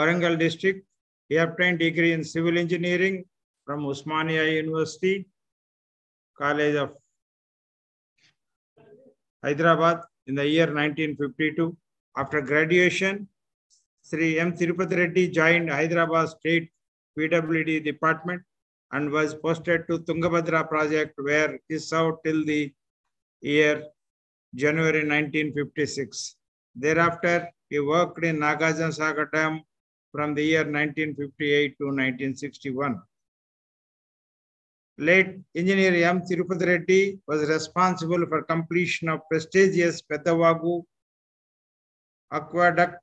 Warangal district. He obtained degree in civil engineering from Osmania University, College of Hyderabad in the year 1952. After graduation, Sri M. Tirupati Reddy joined Hyderabad State PWD department and was posted to Tungabhadra project where he served till the year January 1956. Thereafter, he worked in Nagarjuna Sagar Dam from the year 1958 to 1961. Late engineer M. Reddy was responsible for completion of prestigious Pedavagu aqueduct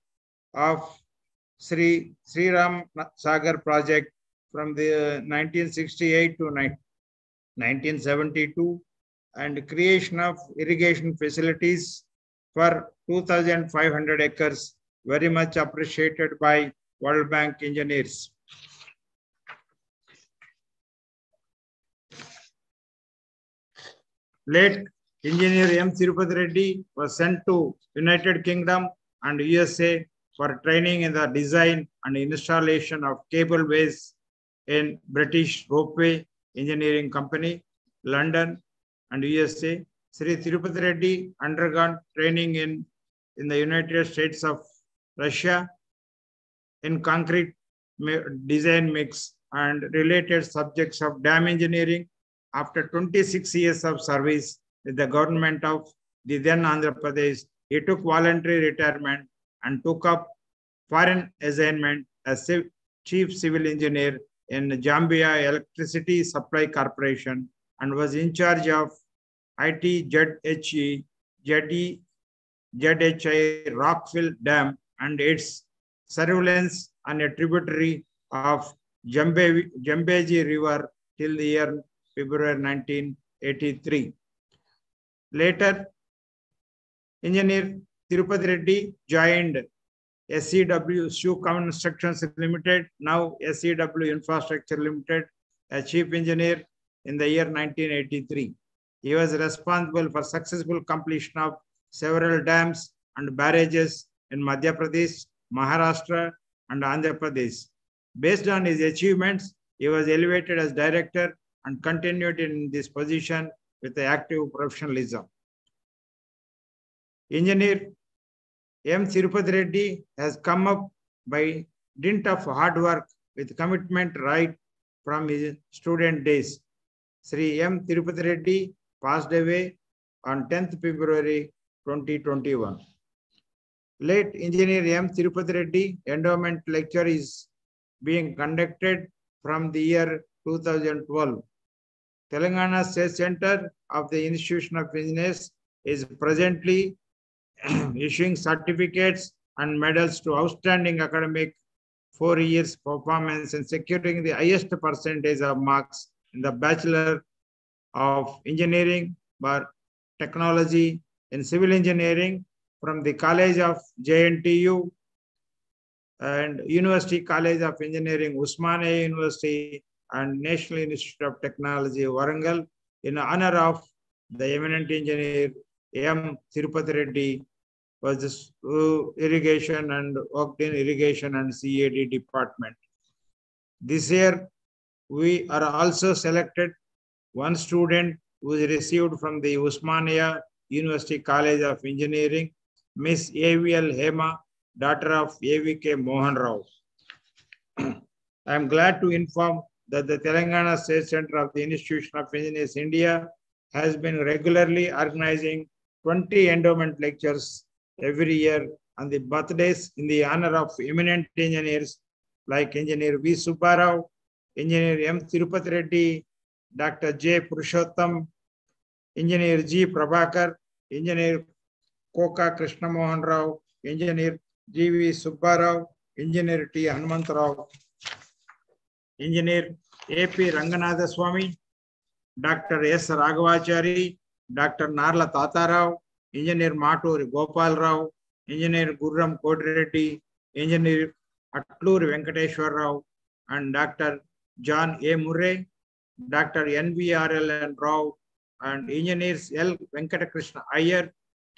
of Sri Sri Ram Sagar project from the 1968 to 1972 and creation of irrigation facilities for 2,500 acres, very much appreciated by World Bank engineers. Late engineer M. Tirupati Reddy was sent to United Kingdom and USA for training in the design and installation of cableways in British Ropeway Engineering Company, London and USA. Sri Tirupati Reddy undergone training in, in the United States of Russia in concrete design mix and related subjects of dam engineering. After 26 years of service with the government of the then Andhra Pradesh, he took voluntary retirement and took up foreign assignment as chief civil engineer in Zambia Electricity Supply Corporation and was in charge of IT ZHE, ZE, ZHI Rockville Dam and its surveillance on a tributary of Jambe, Jambeji River till the year February 1983. Later, engineer Tirupati Reddy joined SEW Shoe Constructions Limited, now SEW Infrastructure Limited, as chief engineer in the year 1983. He was responsible for successful completion of several dams and barrages in Madhya Pradesh, Maharashtra, and Andhra Pradesh. Based on his achievements, he was elevated as director and continued in this position with active professionalism. Engineer M. Tirupati Reddy has come up by dint of hard work with commitment right from his student days. Sri M. Tirupati Reddy passed away on 10th February 2021. Late engineer M. Tirupati Reddy endowment lecture is being conducted from the year 2012. Telangana State Center of the Institution of Engineers is presently issuing certificates and medals to outstanding academic four years performance and securing the highest percentage of marks in the Bachelor of Engineering or Technology in Civil Engineering from the College of JNTU and University College of Engineering, Osmania University and National Institute of Technology, Warangal in honor of the eminent engineer M. Tirupati Reddy was this irrigation and worked in irrigation and CAD department. This year, we are also selected one student who is received from the Osmania University College of Engineering, Miss AVL Hema, daughter of AVK Mohan Rao. I am glad to inform that the Telangana State Center of the Institution of Engineers India has been regularly organizing 20 endowment lectures every year on the birthdays in the honor of eminent engineers like Engineer V. Subbarao, Engineer M. Tirupati Reddy, Dr. J. Purushottam, Engineer G. Prabhakar, Engineer Koka Krishna Mohan Rao, Engineer G. V. Subbarao, Engineer T. Hanumant Rao, Engineer A. P. Ranganatha Swami, Dr. S. Raghavachari, Dr. Narla Tatarao, Engineer Maturi Gopal Rao, Engineer Gurram Kodireddy, Engineer Atluri Venkateshwar Rao, and Dr. John A. Murray, Dr.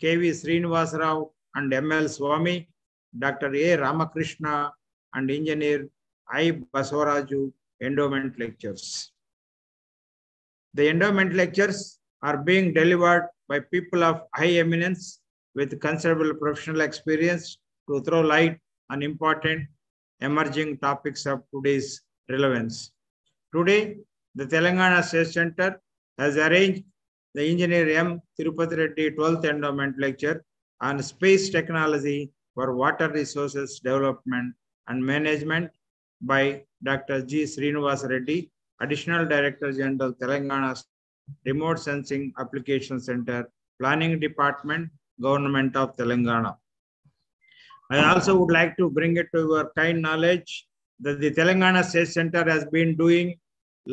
KV Srinivas Rao, and ML Swami, Dr. A. Ramakrishna, and Engineer I. Basavaraju endowment lectures. The endowment lectures are being delivered by people of high eminence with considerable professional experience to throw light on important emerging topics of today's relevance. Today, the Telangana State Center has arranged the Engineer M. Tirupati Reddy 12th Endowment Lecture on Space Technology for Water Resources Development and Management by Dr. G. Srinivas Reddy, Additional Director General, Telangana Remote Sensing Application Center, Planning Department, Government of Telangana. I also would like to bring it to your kind knowledge that the Telangana State Center has been doing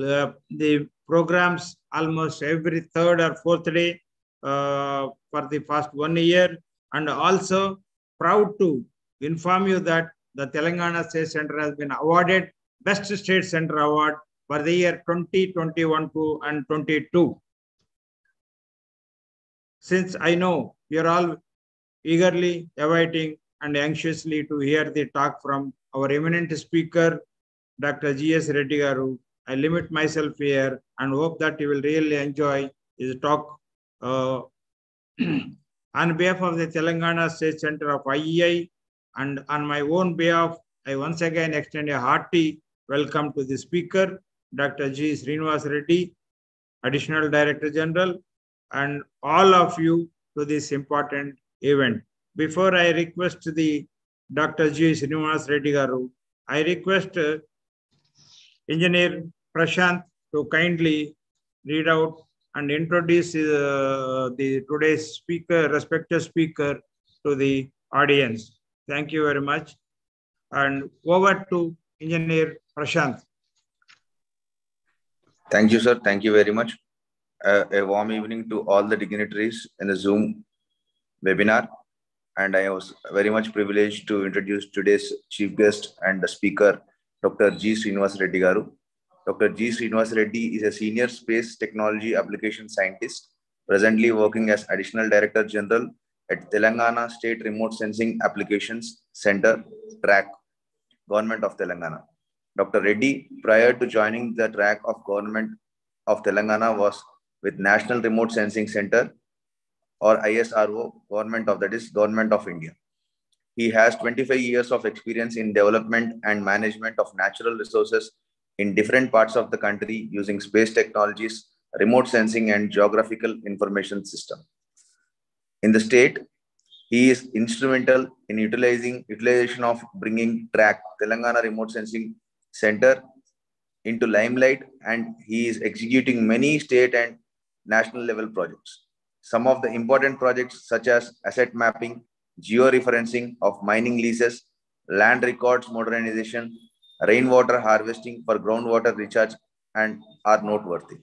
uh, the programs almost every third or fourth day uh, for the past one year. And also proud to inform you that the Telangana State Center has been awarded Best State Center Award for the year 2021 to and 22. Since I know you're all eagerly awaiting and anxiously to hear the talk from our eminent speaker, Dr. G.S. Reddy Garu, I limit myself here and hope that you will really enjoy his talk. Uh, on behalf of the Telangana State Center of IEI and on my own behalf, I once again extend a hearty welcome to the speaker, Dr. G. Srinivas Reddy, Additional Director General, and all of you to this important event. Before I request the Dr. G. Srinivas Reddy Garu, I request uh, Engineer Prashant to kindly read out and introduce uh, the today's speaker, respected speaker to the audience. Thank you very much. And over to Engineer Prashant. Thank you, sir. Thank you very much. Uh, a warm evening to all the dignitaries in the Zoom webinar. And I was very much privileged to introduce today's chief guest and the speaker, Dr. G. Srinivas Reddy Garu. Dr. G. Srinivas Reddy is a senior space technology application scientist, presently working as additional director general at Telangana State Remote Sensing Applications Center, TRAC, Government of Telangana. Dr. Reddy, prior to joining the TRAC of Government of Telangana, was with National Remote Sensing Center or ISRO, Government of that is Government of India. He has 25 years of experience in development and management of natural resources in different parts of the country using space technologies, remote sensing, and geographical information system. In the state, he is instrumental in utilizing utilization of bringing TRAC Telangana Remote Sensing Center into limelight, and he is executing many state and national level projects. Some of the important projects such as asset mapping, georeferencing of mining leases, land records modernization, rainwater harvesting for groundwater recharge and are noteworthy.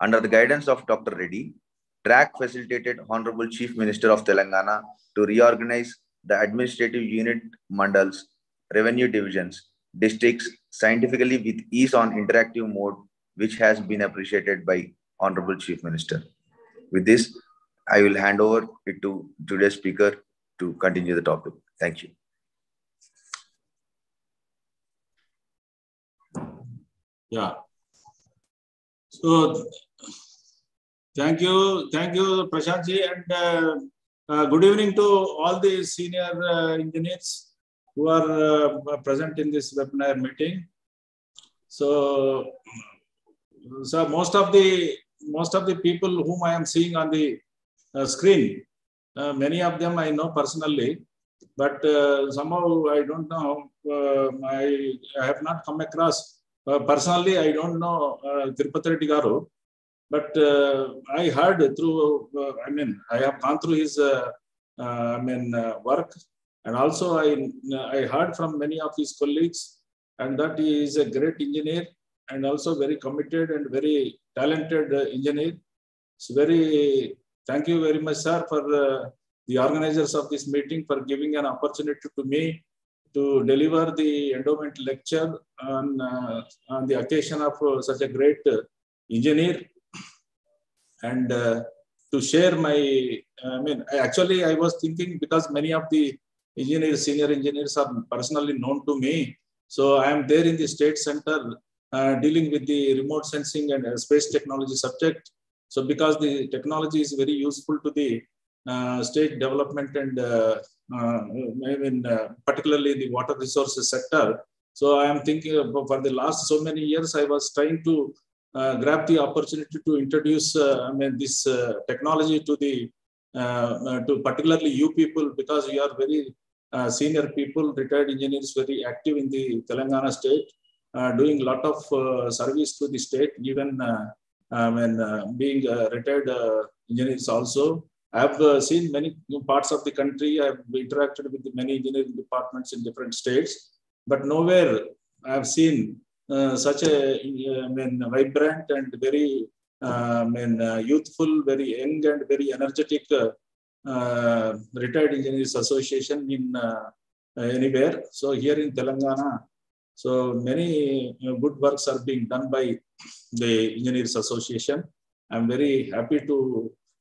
Under the guidance of Dr. Reddy, TRAC facilitated Honorable Chief Minister of Telangana to reorganize the administrative unit mandals, revenue divisions, districts scientifically with ease on interactive mode, which has been appreciated by Honorable Chief Minister. With this, I will hand over it to today's speaker to continue the topic. Thank you. Yeah. So, thank you, thank you, Prashantji, and uh, uh, good evening to all the senior uh, engineers who are uh, present in this webinar meeting. So, so most of the most of the people whom I am seeing on the screen, uh, many of them I know personally, but somehow I don't know. I, I have not come across uh, personally, I don't know uh, Tirupati Reddy Garu, but uh, I heard through, uh, I mean, I have gone through his, uh, uh, I mean, work. And also I, I heard from many of his colleagues and that he is a great engineer and also very committed and very talented engineer. It's very, thank you very much, sir, for the organizers of this meeting for giving an opportunity to me to deliver the endowment lecture on, uh, on the occasion of uh, such a great uh, engineer and uh, to share my, I mean, actually I was thinking because many of the engineers, senior engineers are personally known to me. So I am there in the state center uh, dealing with the remote sensing and uh, space technology subject. So because the technology is very useful to the uh, state development and uh, uh, uh, particularly the water resources sector. So I am thinking about, for the last so many years, I was trying to uh, grab the opportunity to introduce uh, I mean, this uh, technology to the uh, to particularly you people because you are very senior people, retired engineers, very active in the Telangana state, doing a lot of service to the state, even I mean, being a retired engineers also. I have uh, seen many parts of the country. I have interacted with many engineering departments in different states, but nowhere I have seen uh, such a I mean, vibrant and very uh, mean, uh, youthful, very young and very energetic uh, retired engineers association in anywhere. So here in Telangana, so many good works are being done by the engineers association. I'm very happy to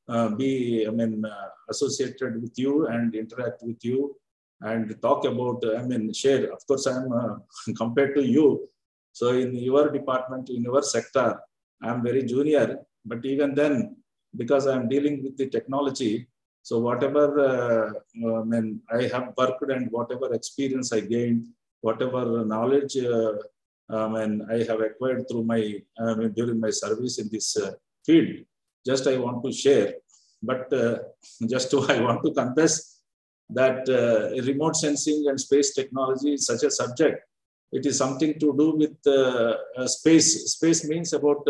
uh, be, I mean, uh, associated with you and interact with you and talk about, I mean, share. Of course, I'm uh, compared to you. So in your department, in your sector, I'm very junior, but even then, because I'm dealing with the technology, so whatever I mean, I have worked and whatever experience I gained, whatever knowledge uh, um, and I have acquired through my during my service in this uh, field just I want to share. But uh, just to, I want to confess that uh, remote sensing and space technology is such a subject. It is something to do with uh, uh space. Space means about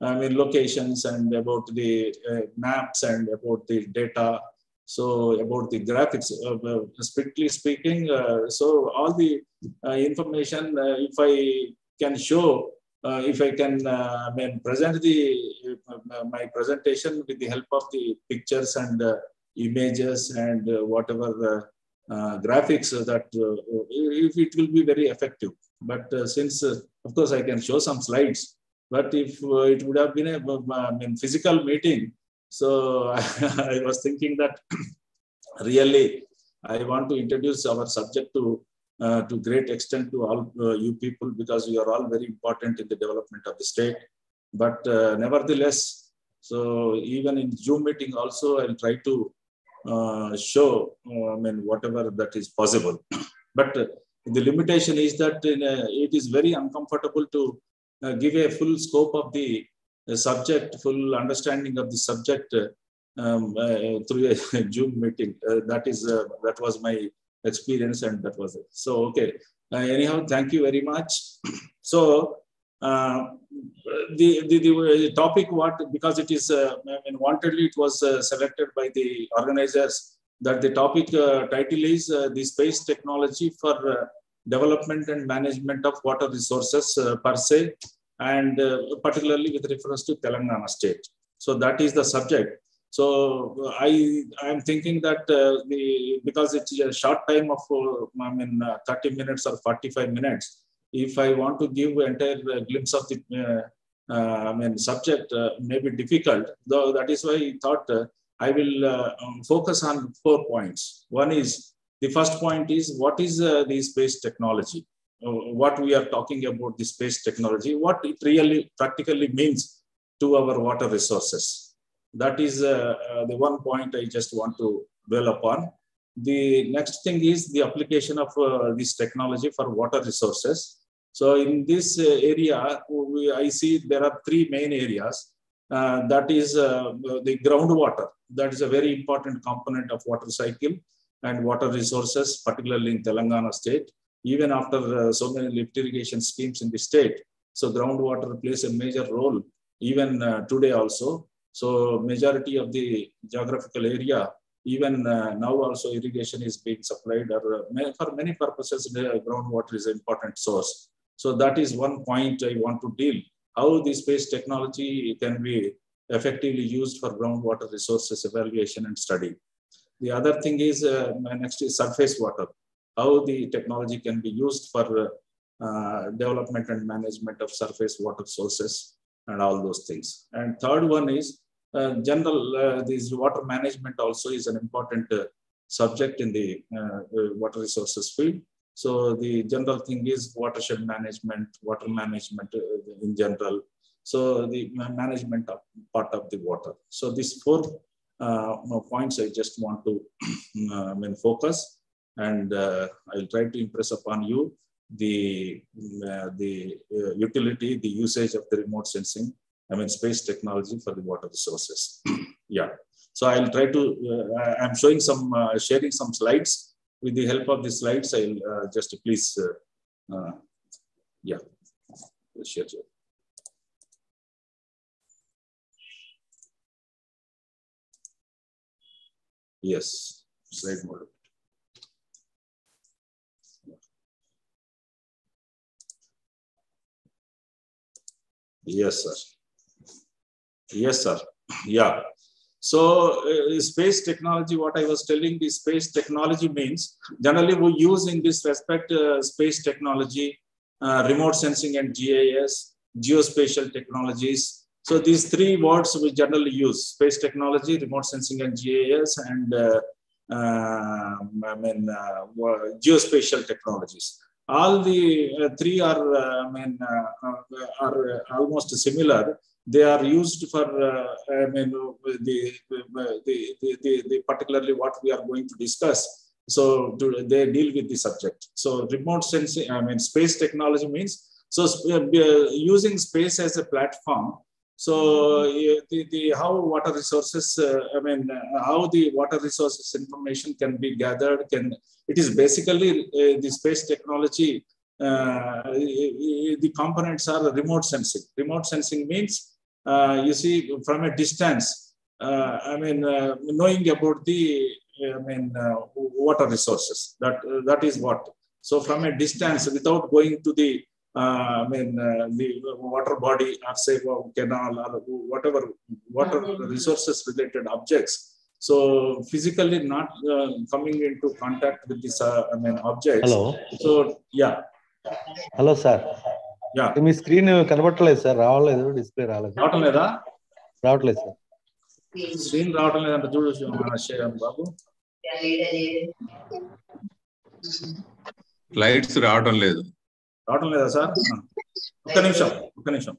I mean locations and about the maps and about the data. So about the graphics, uh, uh, strictly speaking. Uh, so all the information, if I can show uh, if I can uh, I mean, present the uh, my presentation with the help of the pictures and images and whatever graphics that if it will be very effective. But since, of course, I can show some slides, but if it would have been a I mean, physical meeting, so I was thinking that really I want to introduce our subject to uh, to great extent to all uh, you people because you are all very important in the development of the state. But uh, nevertheless, so even in Zoom meeting also, I'll try to uh, show, uh, I mean, whatever that is possible. but the limitation is that a, it is very uncomfortable to give a full scope of the subject, full understanding of the subject um, through a Zoom meeting. that is, that was my experience and that was it. So, okay. Uh, anyhow, thank you very much. so, uh, the, the, the topic what, because it is, uh, I mean, wantedly it was uh, selected by the organizers that the topic uh, title is uh, the space technology for development and management of water resources per se, and particularly with reference to Telangana state. So that is the subject. So I am thinking that uh, the because it's a short time of uh, I mean uh, 30 minutes or 45 minutes. If I want to give entire uh, glimpse of the uh, uh, I mean subject, may be difficult. Though that is why I thought I will um, focus on four points. One is the first point is what is the space technology? What we are talking about the space technology, what it really practically means to our water resources that is uh, uh, the one point I just want to dwell upon. The next thing is the application of uh, this technology for water resources. So in this area, we, I see there are three main areas. Uh, that is uh, the groundwater. That is a very important component of water cycle and water resources, particularly in Telangana state. Even after uh, so many lift irrigation schemes in the state, so groundwater plays a major role even today also. So majority of the geographical area, even uh, now also irrigation is being supplied or uh, for many purposes, the groundwater is an important source. So that is one point I want to deal, how the space technology can be effectively used for groundwater resources evaluation and study. The other thing is, uh, next is surface water, how the technology can be used for uh, development and management of surface water sources and all those things. And third one is uh, general, uh, this water management also is an important uh, subject in the uh, uh, water resources field. So the general thing is watershed management, water management in general. So the management of part of the water. So these four points I just want to I focus and uh, I'll try to impress upon you the uh, the uh, utility, the usage of the remote sensing, I mean space technology for the water resources. yeah. So I'll try to. I'm showing some, sharing some slides. With the help of the slides, I'll just please, yeah, share. Yes, slide mode. Yes, sir. Yes, sir. Yeah. So uh, space technology, what I was telling, the space technology means generally we use in this respect uh, space technology, uh, remote sensing and GIS, geospatial technologies. So these three words we generally use: space technology, remote sensing and GIS, and uh, um, I mean uh, geospatial technologies. All the uh, three are, uh, I mean, uh, are almost similar they are used for I mean the, the, the, the, particularly what we are going to discuss. So they deal with the subject. So remote sensing, I mean space technology means so uh, using space as a platform. So the, the how water resources, uh, I mean uh, how the water resources information can be gathered. Can it is basically uh, the space technology uh, the components are remote sensing. Remote sensing means, uh, you see, from a distance, uh, I mean, knowing about the, I mean, water resources. That that is what. So from a distance, without going to the, I mean the water body or safe canal or whatever water resources related objects so physically not coming into contact with this I mean object hello so ya hello sir ya me screen కనబడలేదు sir రావట్లేదు display రాలేదు. రావటం లేదా రావట్లేదు sir screen రావటం లేదంట చూడు శ్రీరామ్ బాబు. Lights రావటం లేదు. రావటం లేదా సార్. ఒక్క నిమిషం ఒక్క నిమిషం.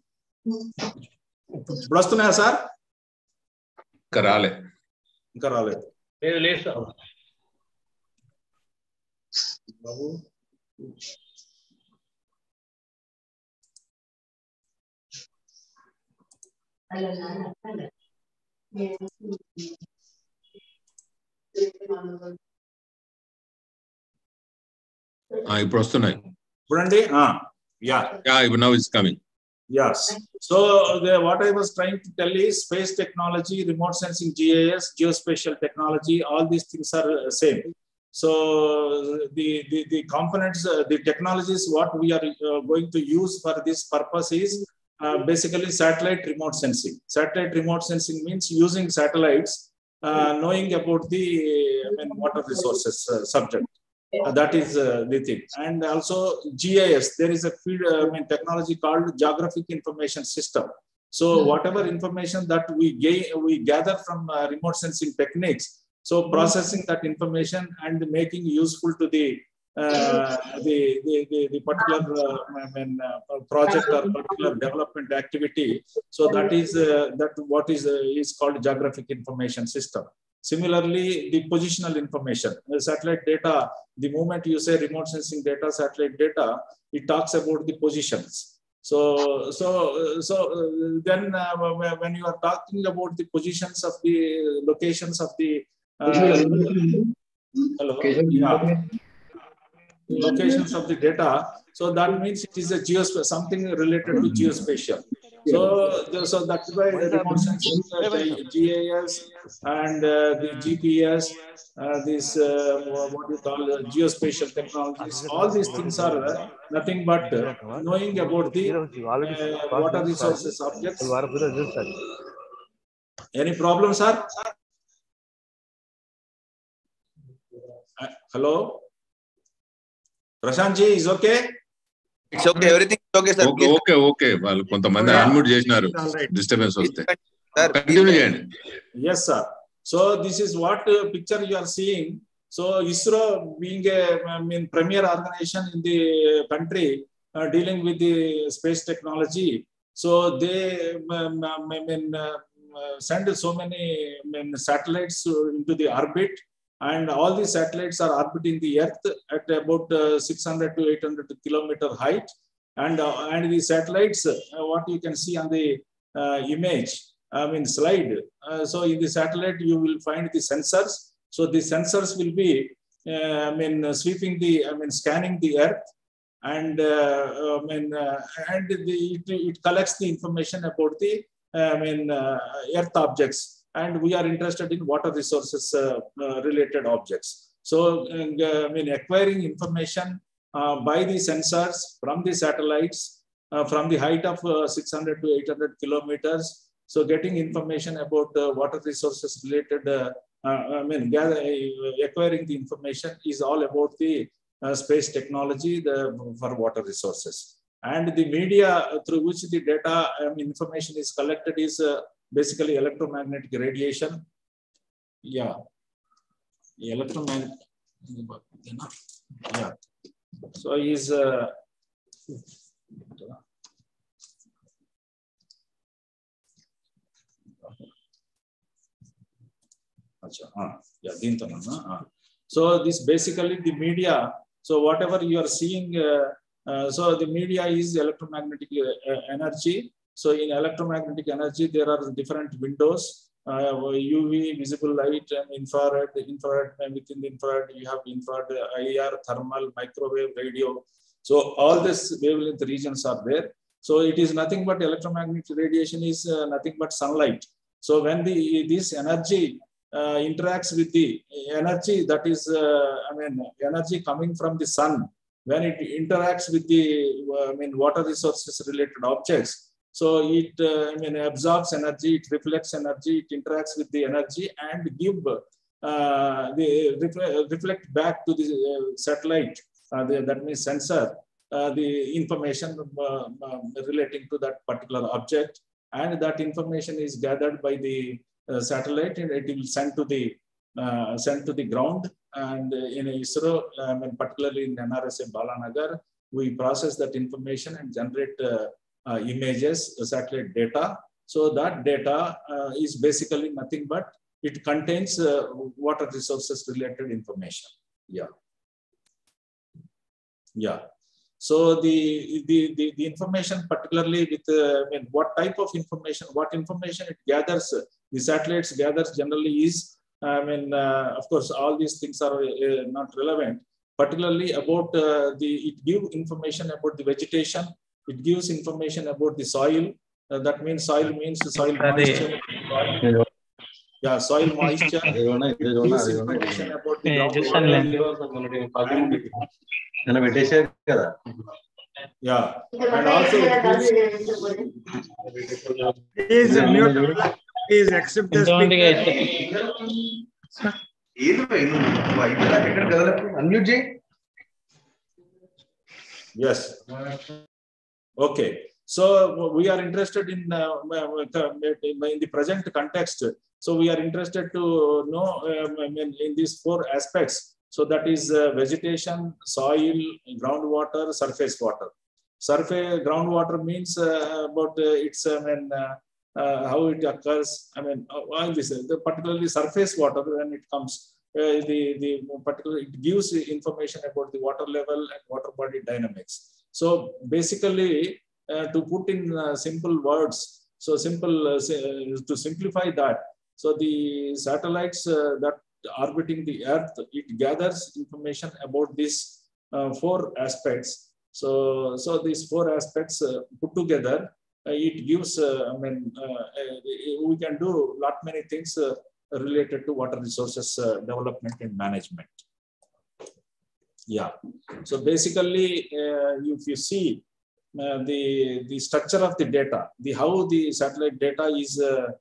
ఇప్పుడు వస్తున్నాయా సార్? ఇంకా రాలే. ఇంకా రాలేదు. లేదు లేదు సార్. బాబు. ఇప్పుడు వస్తున్నాయి Couldn't ah, yeah. Yeah, now it's coming. Yes. So the, what I was trying to tell is space technology, remote sensing, GIS, geospatial technology, all these things are uh, same. So the, the, the components, uh, the technologies, what we are uh, going to use for this purpose is uh, basically satellite remote sensing. Satellite remote sensing means using satellites, uh, knowing about the I mean, water resources uh, subject. Uh, that is uh, the thing. And also GIS, there is a field, uh, I mean, technology called geographic information system. So whatever information that we gain, we gather from uh, remote sensing techniques, so processing that information and making useful to the uh, the, the, the, the particular uh, I mean, uh, project or particular development activity. So that is uh, that what is uh, is called geographic information system. Similarly, the positional information, the satellite data, the moment you say remote sensing data, satellite data, it talks about the positions. So, so, so then uh, when- when you are talking about the positions of the locations of the uh, hello, yeah, locations of the data. So that means it is a geospatial, something related to geospatial. So, the- so that's why the remote the GIS and uh, the GPS, uh, this uh, what you call uh, geospatial technologies, all these things are uh, nothing but uh, knowing about the uh, water resources objects. Any problems, sir? Hello? Prashant ji, is okay? It's okay everything okay sir okay okay వాళ్ళు కొంతమంది unmute చేసినారు. Disturbance వస్తే. Continue చేయండి. Yes sir so this is what picture you are seeing so ISRO being a mean premier organization in the country dealing with the space technology so they mean send so many mean satellites into the orbit and all these satellites are orbiting the earth at about uh, 600 to 800 kilometer height. And uh, and the satellites uh, what you can see on the image i mean slide so in the satellite you will find the sensors. So the sensors will be i mean sweeping the i mean scanning the earth. And uh, i mean uh, and the, it, it collects the information about the i mean uh, earth objects and we are interested in water resources uh, uh, related objects. So, uh, I mean, acquiring information by the sensors from the satellites from the height of uh, 600 to 800 kilometers. So, getting information about uh, water resources related, uh, I mean, gather, uh, acquiring the information is all about the uh, space technology the, for water resources. And the media through which the data um, information is collected is basically electromagnetic radiation. Yeah, electromagnetic. Yeah. So is uh, yeah, so this basically the media. So whatever you are seeing, uh, uh, so the media is electromagnetic uh, uh, energy so in electromagnetic energy, there are different windows, uh, UV, visible light, and infrared. Infrared, and within the infrared, you have infrared, IR, thermal, microwave, radio. So all these wavelength regions are there. So it is nothing but electromagnetic radiation is uh, nothing but sunlight. So when the this energy uh, interacts with the energy that is, uh, I mean, energy coming from the sun, when it interacts with the, uh, I mean, water resources related objects, so it, uh, I mean, absorbs energy, it reflects energy, it interacts with the energy and give uh, the reflect, reflect back to the uh, satellite, uh, the, that means sensor, uh, the information uh, uh, relating to that particular object. And that information is gathered by the uh, satellite and it will send to the uh, sent to the ground. And uh, in ISRO, I mean, particularly in NRSA Balanagar, we process that information and generate uh, uh, images, uh, satellite data. So that data uh, is basically nothing but it contains uh, water resources related information. Yeah. Yeah. So the, the, the, the information particularly with, uh, I mean, what type of information, what information it gathers, the satellites gathers generally is, I mean, uh, of course, all these things are uh, not relevant, particularly about the, it give information about the vegetation, it gives information about the soil. Uh, that means soil means the soil moisture. Yeah, soil moisture. gives information about the groundwater. నన్ను పెట్టేసారు కదా Yeah, and also it gives, Please mute, please accept the ఎంతమందికి speaker. అయితే ఏది పోయి నువ్వు అయిపోయిందా ఎక్కడ కదలకు అన్మ్యూట్ చేయి yes. Okay, so we are interested in, uh, in the present context. So we are interested to know um, I mean, in these four aspects. So that is uh, vegetation, soil, groundwater, surface water. Surface groundwater means uh, about uh, its I mean, uh, uh, how it occurs. I mean, uh, all this, the particularly surface water when it comes. Uh, the the particular it gives information about the water level and water body dynamics. So basically, uh, to put in uh, simple words, so simple uh, to simplify that. So the satellites uh, that orbiting the Earth, it gathers information about these uh, four aspects. So so these four aspects uh, put together, uh, it gives. Uh, I mean, uh, uh, we can do lot many things uh, related to water resources uh, development and management. Yeah. So basically, uh, if you see uh, the the structure of the data, the how the satellite data is. Uh,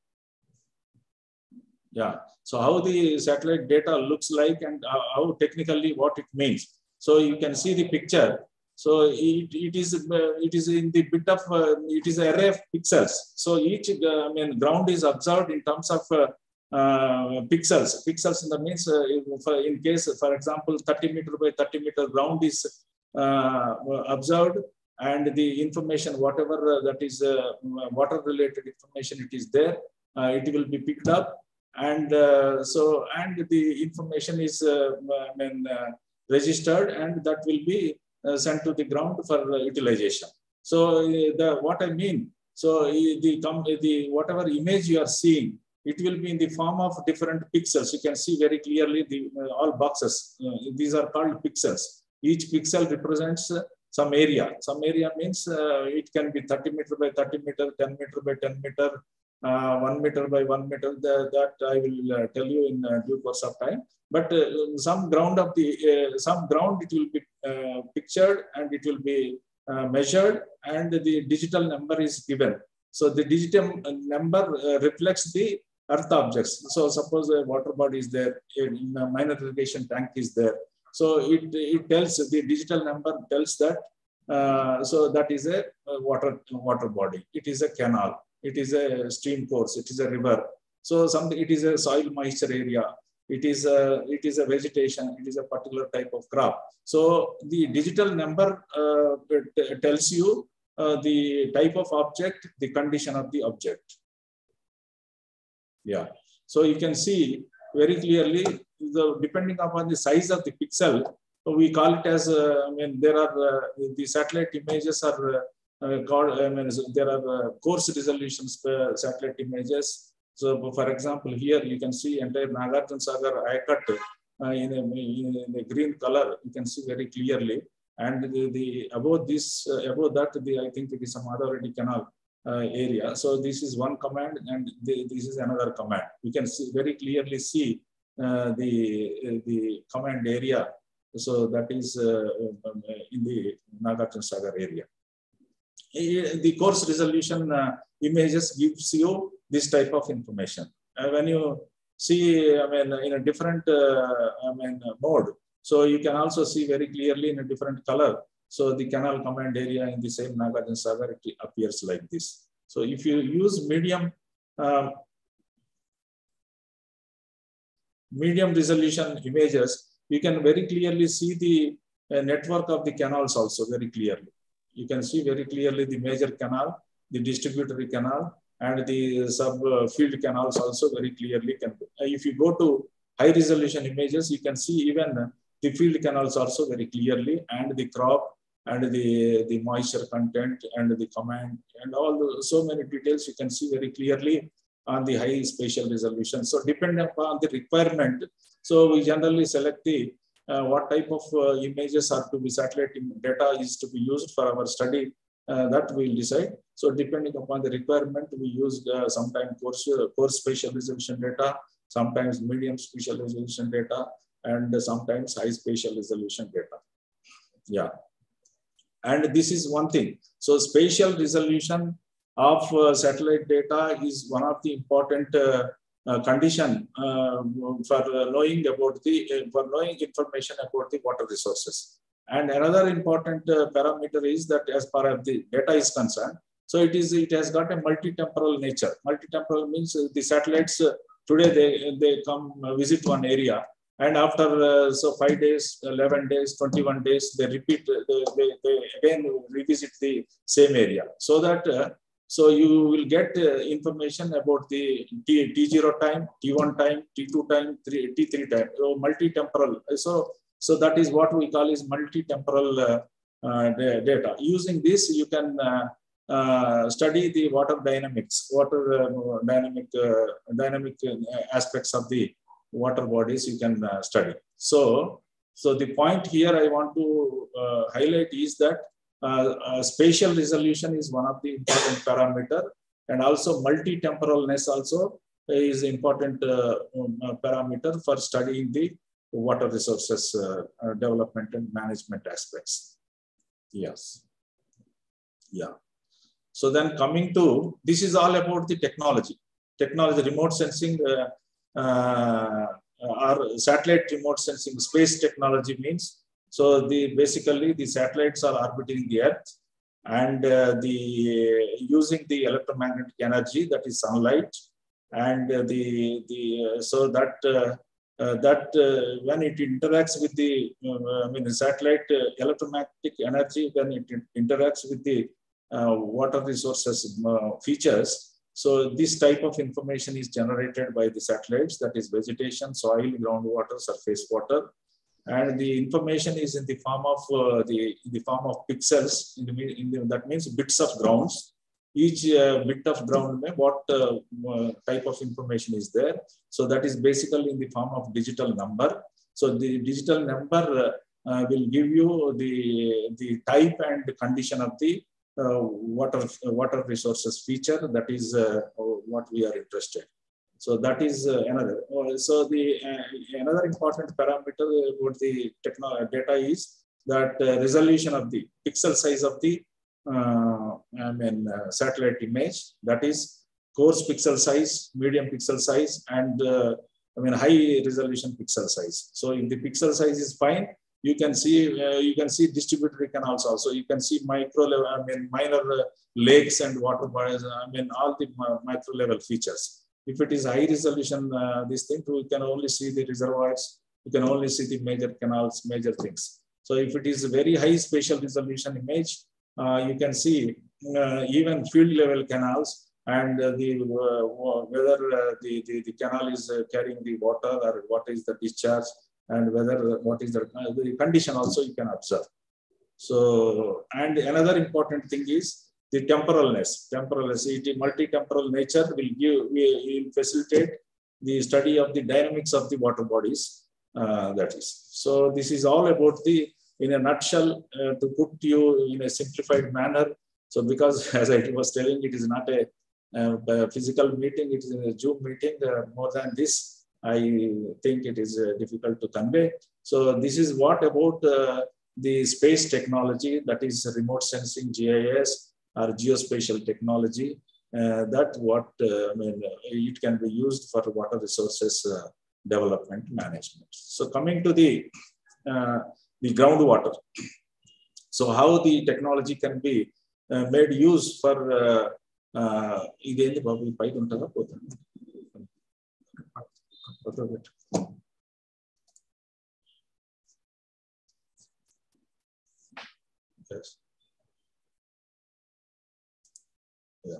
yeah. So how the satellite data looks like and how technically what it means. So you can see the picture. So it, it is it is in the bit of uh, it is array of pixels. So each uh, I mean ground is observed in terms of uh, pixels. Pixels in the means, uh, in case, for example, 30 meter by 30 meter ground is uh, observed and the information, whatever uh, that is uh, water related information, it is there, uh, it will be picked up. And uh, so, and the information is uh, I mean, uh, registered and that will be uh, sent to the ground for uh, utilization. So uh, the what I mean, so uh, the the whatever image you are seeing, it will be in the form of different pixels. You can see very clearly the uh, all boxes. Uh, these are called pixels. Each pixel represents uh, some area. Some area means uh, it can be 30 meter by 30 meter, 10 meter by 10 meter, uh, one meter by one meter. The, that I will uh, tell you in due course of time. But some ground of the some ground it will be pictured and it will be measured and the digital number is given. So the digital number uh, reflects the earth objects. So suppose a water body is there, a minor irrigation tank is there. So it, it tells the digital number tells that uh, so that is a, a water water body. It is a canal. It is a stream course. It is a river. So something it is a soil moisture area. It is a it is a vegetation. It is a particular type of crop. So the digital number uh, tells you uh, the type of object, the condition of the object. Yeah. So you can see very clearly, the, depending upon the size of the pixel, so we call it as, uh, I mean, there are, uh, the satellite images are uh, uh, called, I mean, there are uh, coarse resolutions uh, satellite images. So for example, here you can see entire Nagarjuna Sagar Ayakat uh, in, in a green color, you can see very clearly. And the, the above this, above that, the, I think it is some other canal area. So this is one command and this is another command. You can see very clearly see uh, the, uh, the command area. So that is uh, um, in the Nagarjuna Sagar area. The coarse resolution uh, images gives you this type of information. Uh, when you see, I mean, in a different, uh, I mean, uh, mode, so you can also see very clearly in a different color. So the canal command area in the same Nagarjuna Sagar, appears like this. So if you use medium, um, medium resolution images, you can very clearly see the uh, network of the canals also very clearly. You can see very clearly the major canal, the distributary canal, and the sub uh, canals also very clearly can. Uh, if you go to high resolution images, you can see even uh, the field canals also very clearly, and the crop and the, the moisture content and the command and all the, so many details you can see very clearly on the high spatial resolution. So depending upon the requirement, so we generally select the uh, what type of uh, images are to be satellite data is to be used for our study uh, that we'll decide. So depending upon the requirement, we use uh, sometimes coarse, coarse spatial resolution data, sometimes medium spatial resolution data, and sometimes high spatial resolution data. Yeah. And this is one thing. So spatial resolution of uh, satellite data is one of the important uh, uh, condition uh, for knowing about the uh, for knowing information about the water resources. And another important uh, parameter is that as far as the data is concerned, so it is it has got a multi-temporal nature. Multi-temporal means the satellites uh, today they they come visit one area and after uh, so five days 11 days 21 days they repeat they, they, they again revisit the same area so that uh, so you will get uh, information about the T, T0 time, T1 time, T2 time, three, T3 time, so multi-temporal. So, so that is what we call is multi-temporal uh, uh, data. Using this, you can uh, study the water dynamics, water uh, dynamic, uh, dynamic aspects of the water bodies you can uh, study. So, so the point here I want to uh, highlight is that uh, uh, spatial resolution is one of the important parameter and also multi-temporalness also is important uh, um, uh, parameter for studying the water resources development and management aspects. Yes. Yeah. So then coming to, this is all about the technology. Technology, remote sensing, uh, or satellite remote sensing, space technology means so the basically the satellites are orbiting the Earth and uh, the using the electromagnetic energy that is sunlight and uh, the the so that uh, that uh, when it interacts with the uh, I mean satellite electromagnetic energy when it interacts with the water resources features. So this type of information is generated by the satellites that is vegetation, soil, groundwater, surface water, and the information is in the form of uh, the in the form of pixels. In the, in the, that means bits of grounds. Each uh, bit of ground, what uh, uh, type of information is there. So that is basically in the form of digital number. So the digital number uh, uh, will give you the the type and the condition of the water water resources feature. That is uh, what we are interested. So that is uh, another. Uh, So the uh, another important parameter about the techno data is that uh, resolution of the pixel size of the uh, I mean uh, satellite image. That is coarse pixel size, medium pixel size, and uh, I mean high resolution pixel size. So if the pixel size is fine, you can see uh, you can see distributory canals also. You can see micro level, I mean minor uh, lakes and water bodies. I mean all the micro level features. If it is high resolution, uh, this thing, you can only see the reservoirs. You can only see the major canals, major things. So if it is a very high spatial resolution image, uh, you can see uh, even field level canals and uh, the uh, whether uh, the, the the canal is uh, carrying the water or what is the discharge and whether what is the, the condition also you can observe. So and another important thing is the temporalness. Temporalness, it multi-temporal nature will give will will facilitate the study of the dynamics of the water bodies. Uh, that is. So this is all about the in a nutshell uh, to put you in a simplified manner. So because as I was telling, it is not a, uh, a physical meeting, it is a Zoom meeting. Uh, more than this, I think it is uh, difficult to convey. So this is what about uh, the space technology, that is remote sensing GIS or geospatial technology. Uh, that what uh, I mean, uh, it can be used for water resources uh, development management. So coming to the the groundwater. So how the technology can be made use for uh, uh, Yes. Yeah.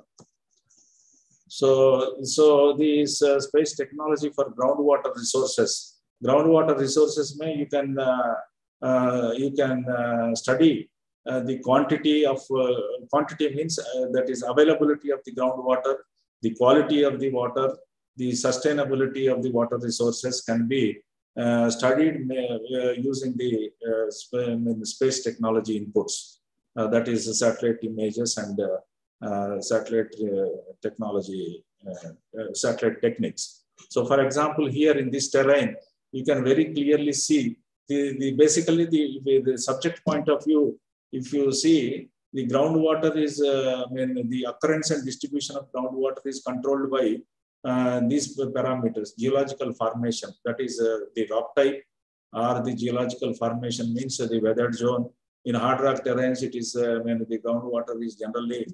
So, so this uh, space technology for groundwater resources. Groundwater resources may you can uh, uh, you can uh, study uh, the quantity of uh, quantity means that is availability of the groundwater, the quality of the water, the sustainability of the water resources can be uh, studied uh, using the uh, space technology inputs. Uh, that is satellite images and uh, uh, satellite uh, technology, uh, uh, satellite techniques. So, for example, here in this terrain, you can very clearly see the, the basically the, the, subject point of view. If you see the groundwater is, uh, I mean, the occurrence and distribution of groundwater is controlled by uh, these parameters, geological formation, that is uh, the rock type or the geological formation means the weathered zone. In hard rock terrains, it is, uh, I the groundwater is generally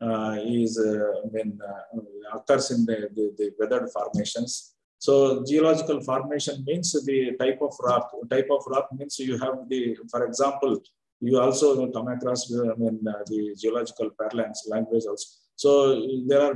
uh, is uh, when uh, occurs in the, the, the weathered formations. So geological formation means the type of rock. Type of rock means you have the, for example, you also come across I mean, uh, the geological parlance language also. So there are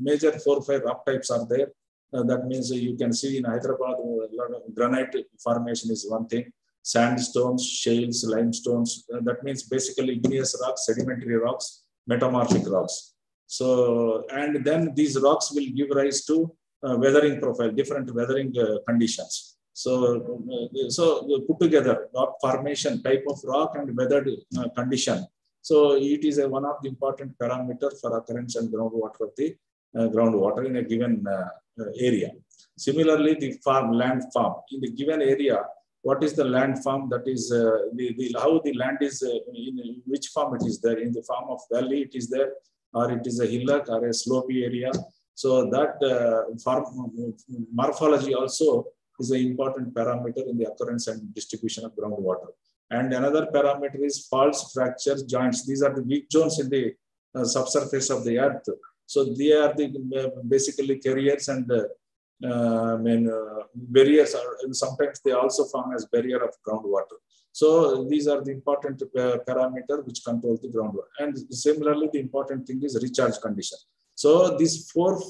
major four or five rock types are there. Uh, that means you can see in Hyderabad, uh, a lot of granite formation is one thing. Sandstones, shales, limestones. uh, that means basically igneous rocks, sedimentary rocks, metamorphic rocks. So, and then these rocks will give rise to uh, weathering profile, different weathering uh, conditions. So, uh, so put together rock formation, type of rock and weathered uh, condition. So it is a, one of the important parameters for occurrence and groundwater of the uh, groundwater in a given uh, uh, area. Similarly, the farm, land farm. In the given area, what is the land farm? That is uh, the, the how the land is uh, in which farm it is there? In the farm of valley it is there or it is a hillock or a slopy area. So that uh, farm morphology also is an important parameter in the occurrence and distribution of groundwater and another parameter is faults fractures joints these are the weak zones in the uh, subsurface of the earth So they are the uh, basically carriers and uh, uh, I mean, uh, barriers are and sometimes they also form as barrier of groundwater. So these are the important uh, parameter which control the groundwater. And similarly, the important thing is recharge condition. So these four,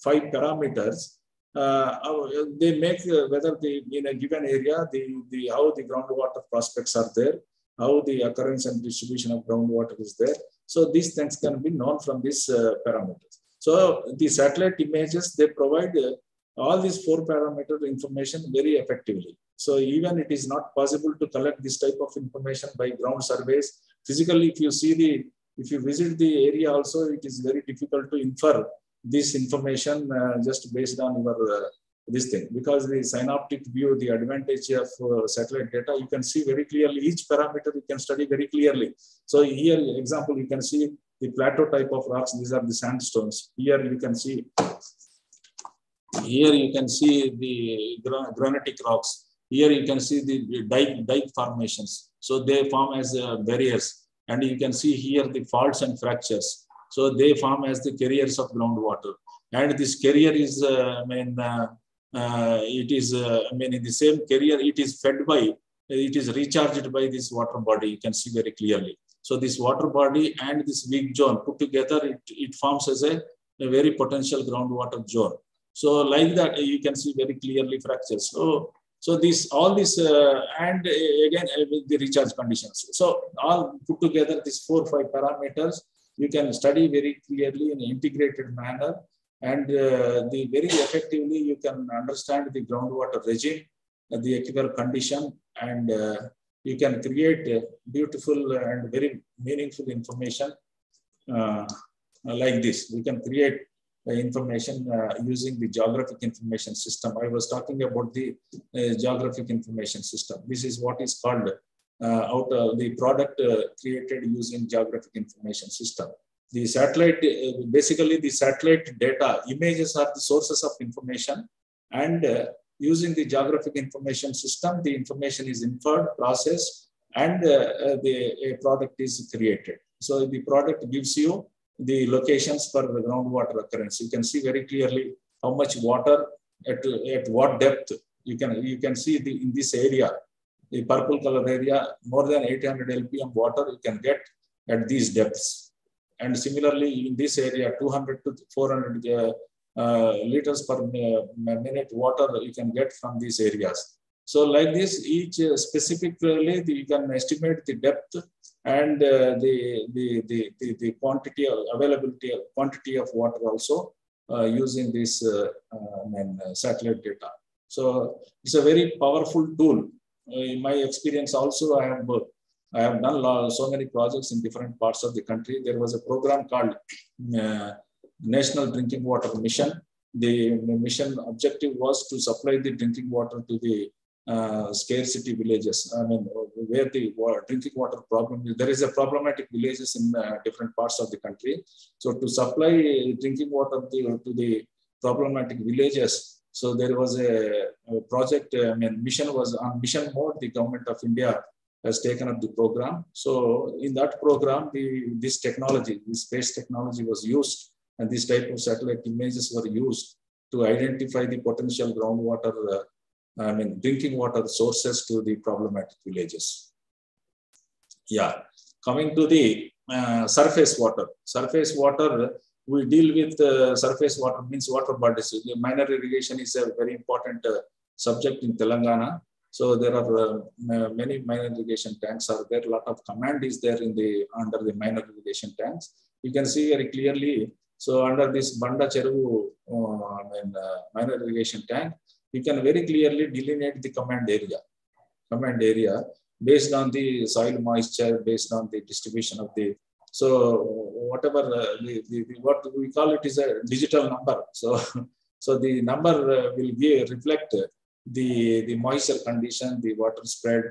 five parameters, uh, uh, they make uh, whether the in a given area, the, the how the groundwater prospects are there, how the occurrence and distribution of groundwater is there. So these things can be known from these uh, parameters. So the satellite images, they provide uh, all these four parameter information very effectively. So even it is not possible to collect this type of information by ground surveys. Physically, if you see the, if you visit the area also, it is very difficult to infer this information uh, just based on your uh, this thing because the synoptic view, the advantage of uh, satellite data, you can see very clearly each parameter you can study very clearly. So here, example, you can see the plateau type of rocks. These are the sandstones. Here you can see here you can see the granitic rocks. Here you can see the dike, dike formations. So they form as uh, barriers. And you can see here the faults and fractures. So they form as the carriers of groundwater. And this carrier is, uh, I mean, uh, uh it is, uh, I mean, in the same carrier, it is fed by, it is recharged by this water body. You can see very clearly. So this water body and this weak zone put together, it, it forms as a, a very potential groundwater zone. So like that, you can see very clearly fractures. So, so this, all this, uh, and uh, again, uh, the recharge conditions. So all put together, these four, five parameters, you can study very clearly in an integrated manner. And uh, the very effectively, you can understand the groundwater regime, uh, the aquifer condition, and uh, you can create beautiful and very meaningful information like this. We can create information uh, using the geographic information system. I was talking about the uh, geographic information system. This is what is called uh, Uh, out of the product uh, created using geographic information system. The satellite, uh, basically the satellite data images are the sources of information and using the geographic information system, the information is inferred, processed, and uh, the product is created. So the product gives you the locations for the groundwater occurrence. You can see very clearly how much water at, at what depth. You can, you can see the, in this area, the purple color area, more than 800 LPM water you can get at these depths. And similarly, in this area, 200 to 400 uh, uh, liters per minute water you can get from these areas. So like this, each uh, specifically, you can estimate the depth and uh, the, the, the, the, the, quantity of availability of quantity of water also uh, using this uh, uh, satellite data. So it's a very powerful tool. In my experience also, I have I have done so many projects in different parts of the country. There was a program called National Drinking Water Mission. The mission objective was to supply the drinking water to the uh, scarcity villages. I mean, where the water, drinking water problem is. There is a problematic villages in uh, different parts of the country. So to supply drinking water to, to the problematic villages, so there was a, a, project, I mean, mission was on mission mode. The government of India has taken up the program. So in that program, the, this technology, this space technology was used and this type of satellite images were used to identify the potential groundwater uh, I mean, drinking water sources to the problematic villages. Yeah, coming to the uh, surface water. Surface water, we deal with uh, surface water means water bodies. Minor irrigation is a very important uh, subject in Telangana. So there are uh, many minor irrigation tanks are there. A lot of command is there in the under the minor irrigation tanks. You can see very clearly. So under this Banda Cheruvu uh, I uh, minor irrigation tank, you can very clearly delineate the command area. Command area based on the soil moisture, based on the distribution of the so whatever uh, the, the, what we call it is a digital number. So so the number uh, will give, reflect the the moisture condition, the water spread,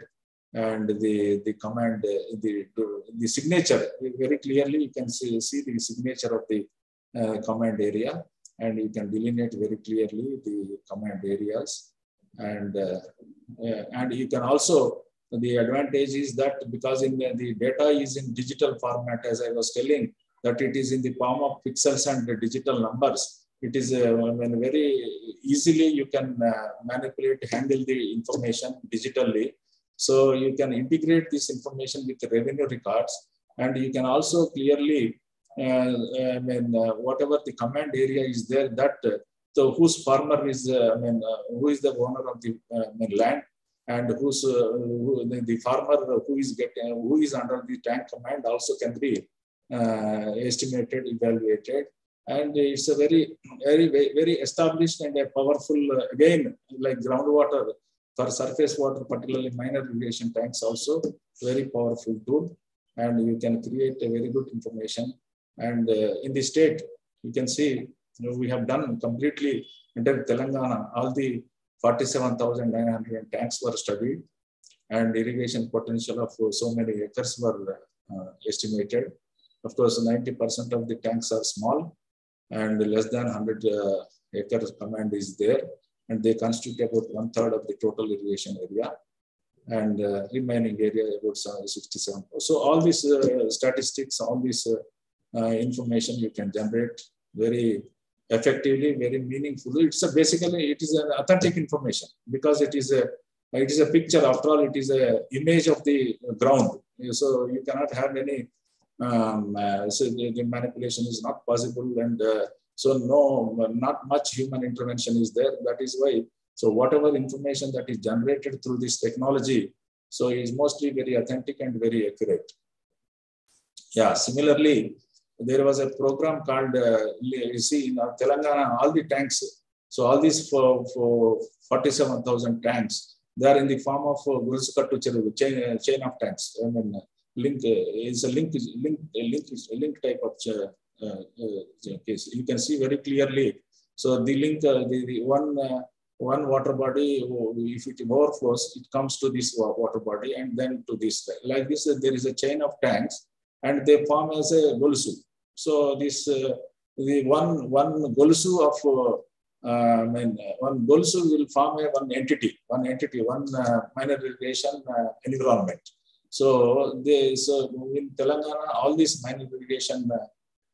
and the the command uh, the the signature very clearly you can see see the signature of the uh, command area and you can delineate very clearly the command areas. And, uh, uh, and you can also, the advantage is that because in the, the, data is in digital format, as I was telling, that it is in the form of pixels and digital numbers. It is uh, very easily you can uh, manipulate, handle the information digitally. So you can integrate this information with revenue records, and you can also clearly, uh, I mean, uh, whatever the command area is there, that uh, so whose farmer is, uh, I mean, uh, who is the owner of the uh, I mean, land, and who's uh, who, the, farmer who is getting who is under the tank command also can be uh, estimated, evaluated, and it's a very, very, very established and a powerful uh, again like groundwater for surface water, particularly minor irrigation tanks, also very powerful tool, and you can create a very good information. And uh, in the state, you can see you know, we have done completely under Telangana all the 47,900 tanks were studied, and irrigation potential of so many acres were uh, estimated. Of course, 90% of the tanks are small and less than 100 uh, acres command is there. And they constitute about one third of the total irrigation area and uh, remaining area about 67. So all these uh, statistics, all this uh, uh, information you can generate very effectively, very meaningfully. It's a basically, it is an authentic information because it is a, it is a picture after all, it is a image of the ground. So you cannot have any um, uh, so the, the, manipulation is not possible and uh, so no not much human intervention is there that is why so whatever information that is generated through this technology so is mostly very authentic and very accurate yeah similarly there was a program called uh, you see in telangana all the tanks so all these for, for 47000 tanks they are in the form of uh, chain, chain of tanks i mean link uh, is a link link link link type of uh, uh, case. You can see very clearly. So the link, the, the one one water body, if it overflows, it comes to this water body and then to this. Like this, there is a chain of tanks and they form as a golusu. So this, uh, the one, one golusu of, uh, I mean, one golusu will form a one entity, one entity, one uh, minor irrigation environment. So, they, so in Telangana, all these minor irrigation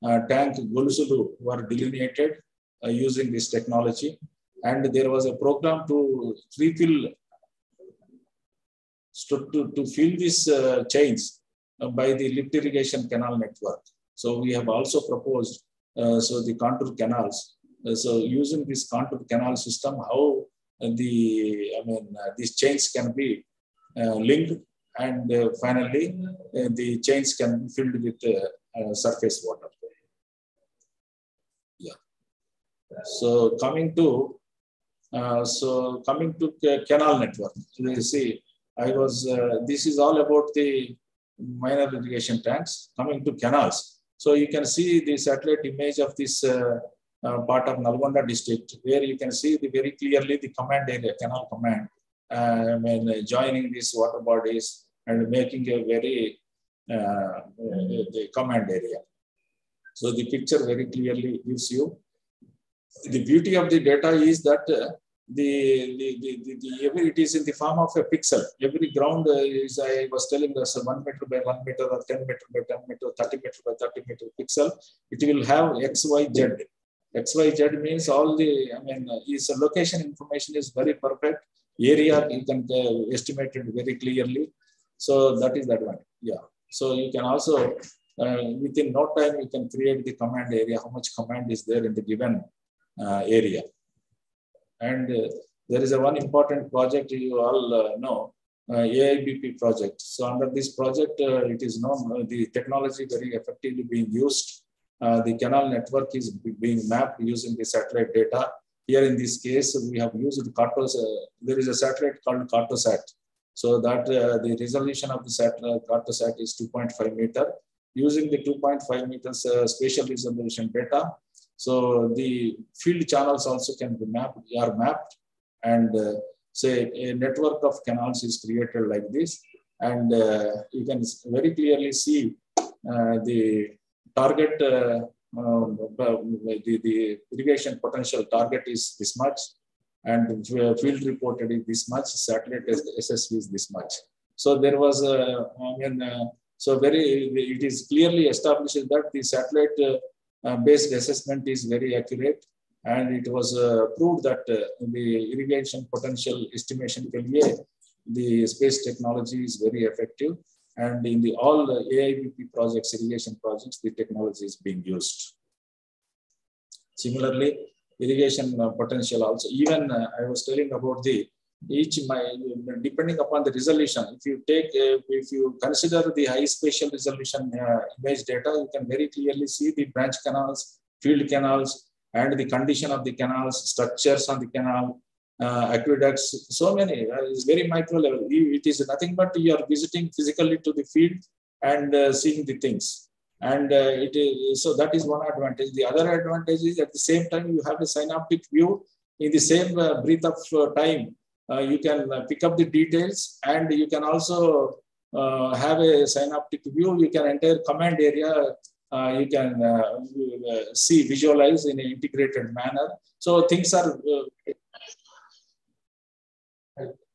uh, tank Golusulu were delineated uh, using this technology. And there was a program to refill, to, to, to fill these uh, chains Uh, by the lift irrigation canal network. So we have also proposed, uh, so the contour canals. Uh, so using this contour canal system, how the, I mean, these chains can be linked and uh, finally uh, the chains can be filled with uh, surface water. Yeah. So coming to so coming to canal network, you see, I was this is all about the minor irrigation tanks coming to canals. So you can see the satellite image of this uh, uh, part of Nalgonda district, where you can see the very clearly the command area, canal command, uh, I mean, joining these water bodies and making a very uh, the command area. So the picture very clearly gives you. The beauty of the data is that uh, the, the, the, the, every, it is in the form of a pixel. Every ground uh, is, I was telling us, one meter by one meter or 10 meter by 10 meter, 30 meter by 30 meter pixel. It will have X, Y, Z. X, Y, Z means all the, I mean, uh, is location information is very perfect. Area you can uh, estimate it very clearly. So that is that one. Yeah. So you can also, uh, within no time, you can create the command area, how much command is there in the given uh, area. And uh, there is a one important project you all uh, know, uh, AIBP project. So under this project, uh, it is known, the technology very effectively being used. the canal network is being mapped using the satellite data. Here in this case, we have used Cartos, there is a satellite called Cartosat. So that uh, the resolution of the satellite Cartosat is 2.5 meter. Using the 2.5 meters uh, spatial resolution data, so the field channels also can be mapped, are mapped, and uh, say a network of canals is created like this, and uh, you can very clearly see uh, the target, uh, the, the irrigation potential target is this much, and field reported is this much, satellite SSV is this much. So there was I mean, uh, So very, it is clearly established that the satellite uh, uh, based assessment is very accurate and it was uh, proved that uh, the irrigation potential estimation failure, the space technology is very effective and in the all AIBP projects, irrigation projects, the technology is being used. Similarly, irrigation potential also, even I was telling about the each my depending upon the resolution if you take uh, if you consider the high spatial resolution uh, image data you can very clearly see the branch canals field canals and the condition of the canals structures on the canal uh, aqueducts so many. Uh, is very micro level. It is nothing but you are visiting physically to the field and uh, seeing the things. And uh, it is so that is one advantage. The other advantage is at the same time you have a synoptic view in the same breadth of time you can uh, pick up the details and you can also uh, have a synoptic view. You can enter command area. you can see, visualize in an integrated manner. So things are,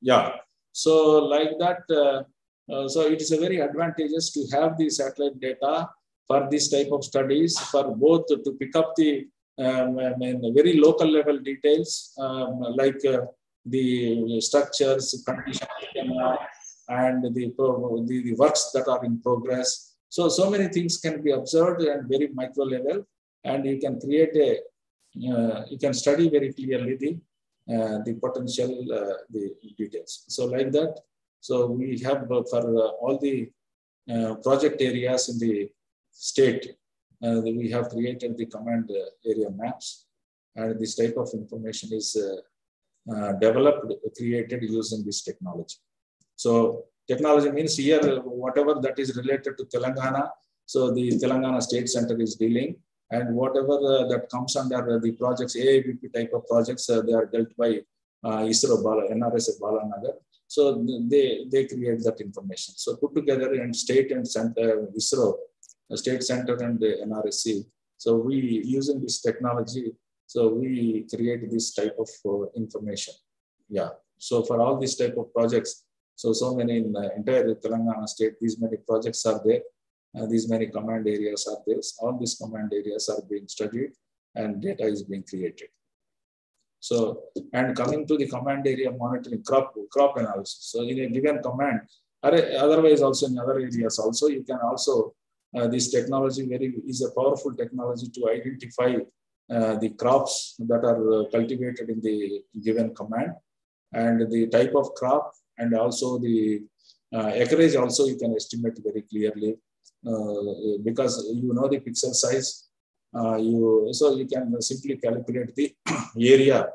yeah. So like that, so it is a very advantageous to have the satellite data for this type of studies for both to pick up the um, I mean, very local level details um, like uh, the structures, condition, and the, the, the, works that are in progress. So, so many things can be observed at very micro level, and you can create a, uh, you can study very clearly the, uh, the potential, uh, the details. So like that, so we have for all the project areas in the state, we have created the command area maps, and this type of information is uh, developed, created using this technology. So technology means here, whatever that is related to Telangana, so the Telangana State Center is dealing and whatever uh, that comes under the projects, AIBP type of projects, uh, they are dealt by uh, ISRO, Bala, NRSA Balanagar. So they, they create that information. So put together and state and center, ISRO, state center and the NRSC. So we using this technology, so we create this type of uh, information. Yeah. So for all these type of projects, so so many in the entire Telangana state, these many projects are there. Uh, these many command areas are there. All these command areas are being studied and data is being created. So, and coming to the command area monitoring crop, crop analysis. So in a given command, otherwise also in other areas also, you can also, uh, this technology very is a powerful technology to identify uh, the crops that are uh, cultivated in the given command and the type of crop and also the uh, acreage also you can estimate very clearly uh, because you know the pixel size uh, you so you can simply calculate the area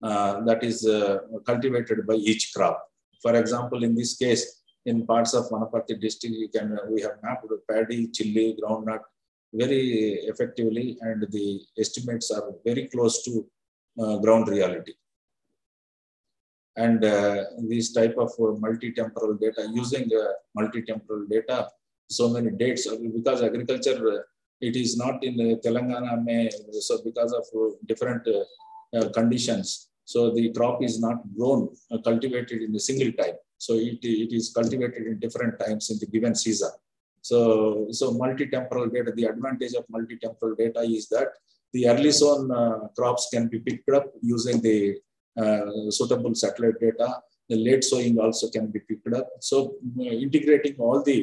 that is cultivated by each crop. For example in this case in parts of Manapati district you can we have mapped paddy chili groundnut very effectively and the estimates are very close to uh, ground reality. And uh, this type of uh, multi-temporal data, using uh, multi-temporal data, so many dates, uh, because agriculture, uh, it is not in Telangana, may, so because of different conditions, so the crop is not grown, cultivated in a single time. So it, it is cultivated in different times in the given season. So, so multi-temporal data, the advantage of multi-temporal data is that the early sown uh, crops can be picked up using the uh, suitable satellite data. The late sowing also can be picked up. So uh, integrating all the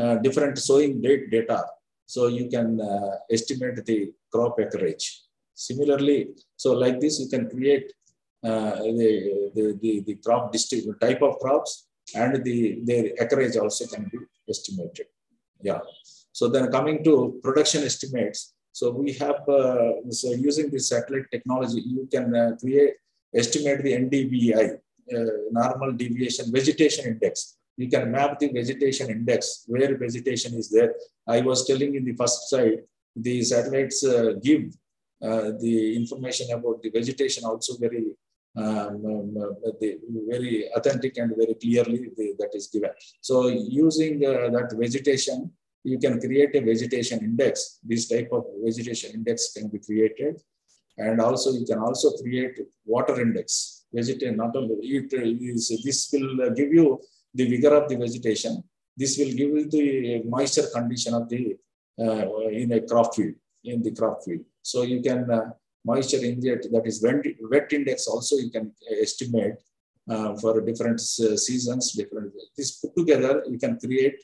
uh, different sowing date data, so you can uh, estimate the crop acreage. Similarly, so like this, you can create uh, the, the, the, the crop type of crops and the their acreage also can be estimated. Yeah. So then coming to production estimates. So we have, uh, so using this satellite technology, you can uh, create, estimate the NDVI, uh, normal deviation vegetation index. You can map the vegetation index, where vegetation is there. I was telling in the first slide, the satellites uh, give uh, the information about the vegetation also very um, uh, the, very authentic and very clearly the, that is given. So using uh, that vegetation, you can create a vegetation index. This type of vegetation index can be created. And also you can also create water index. Vegetation, not only it is, this will give you the vigor of the vegetation. This will give you the moisture condition of the uh, in a crop field, in the crop field. So you can uh, moisture index, that is wet, index also you can estimate uh, for different uh, seasons, different, this put together, you can create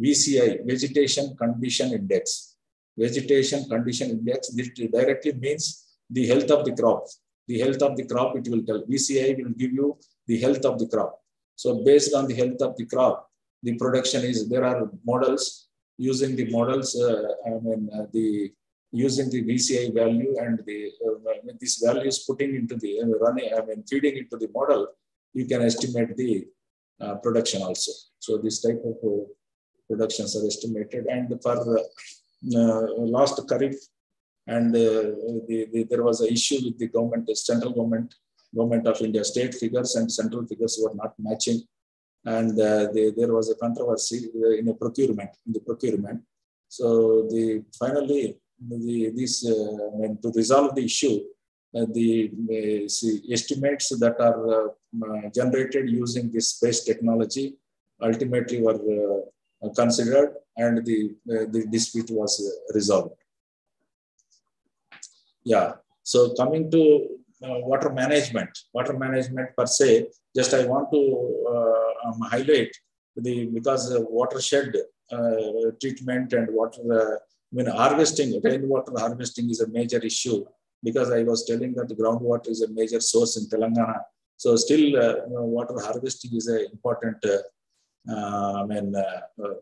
VCI, Vegetation Condition Index. Vegetation Condition Index, this directly means the health of the crop. The health of the crop, it will tell. VCI will give you the health of the crop. So based on the health of the crop, the production is, there are models using the models, uh, I mean, uh, the using the VCI value and the uh, this putting into the uh, running, I mean, feeding into the model, you can estimate the uh, production also. So this type of uh, productions are estimated. And for last Kharif, and the, the, there was an issue with the government, the central government, government of India, state figures and central figures were not matching and uh, they, there was a controversy in a procurement in the procurement so the finally the, this uh, to resolve the issue uh, the see, estimates that are generated using this space technology ultimately were considered and the, the dispute was resolved. Yeah. So coming to uh, water management, water management per se, just I want to uh, um, highlight the because the watershed uh, treatment and water, uh, mean harvesting, rainwater harvesting is a major issue because I was telling that the groundwater is a major source in Telangana. So still you know, water harvesting is an important, I mean,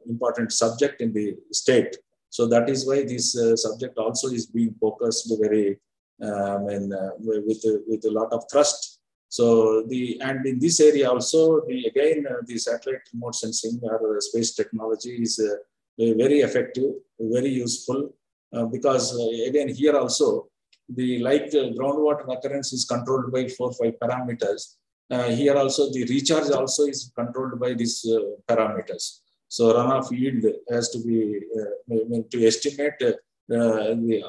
important subject in the state. So that is why this subject also is being focused very um, and uh, with with a lot of thrust. So the and in this area also the again uh, the satellite remote sensing or space technology is uh, very effective, very useful because again here also the like groundwater occurrence is controlled by four five parameters. here also the recharge also is controlled by these parameters. So runoff yield has to be uh, to estimate uh, the,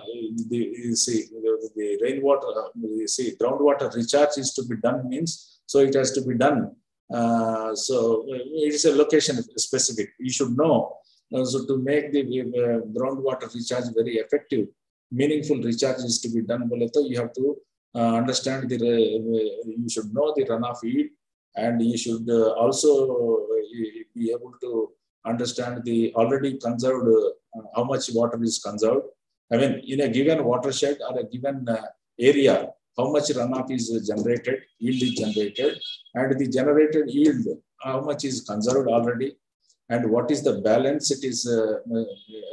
the, see, the, the rainwater, uh, see, groundwater recharge is to be done means, so it has to be done. Uh, so it is a location specific. You should know. So to make the uh, groundwater recharge very effective, meaningful recharge is to be done. You have to uh, understand the, uh, you should know the runoff yield and you should also be able to understand the already conserved how much water is conserved. I mean, in a given watershed or a given area, how much runoff is generated, yield is generated, and the generated yield, how much is conserved already, and what is the balance it is uh,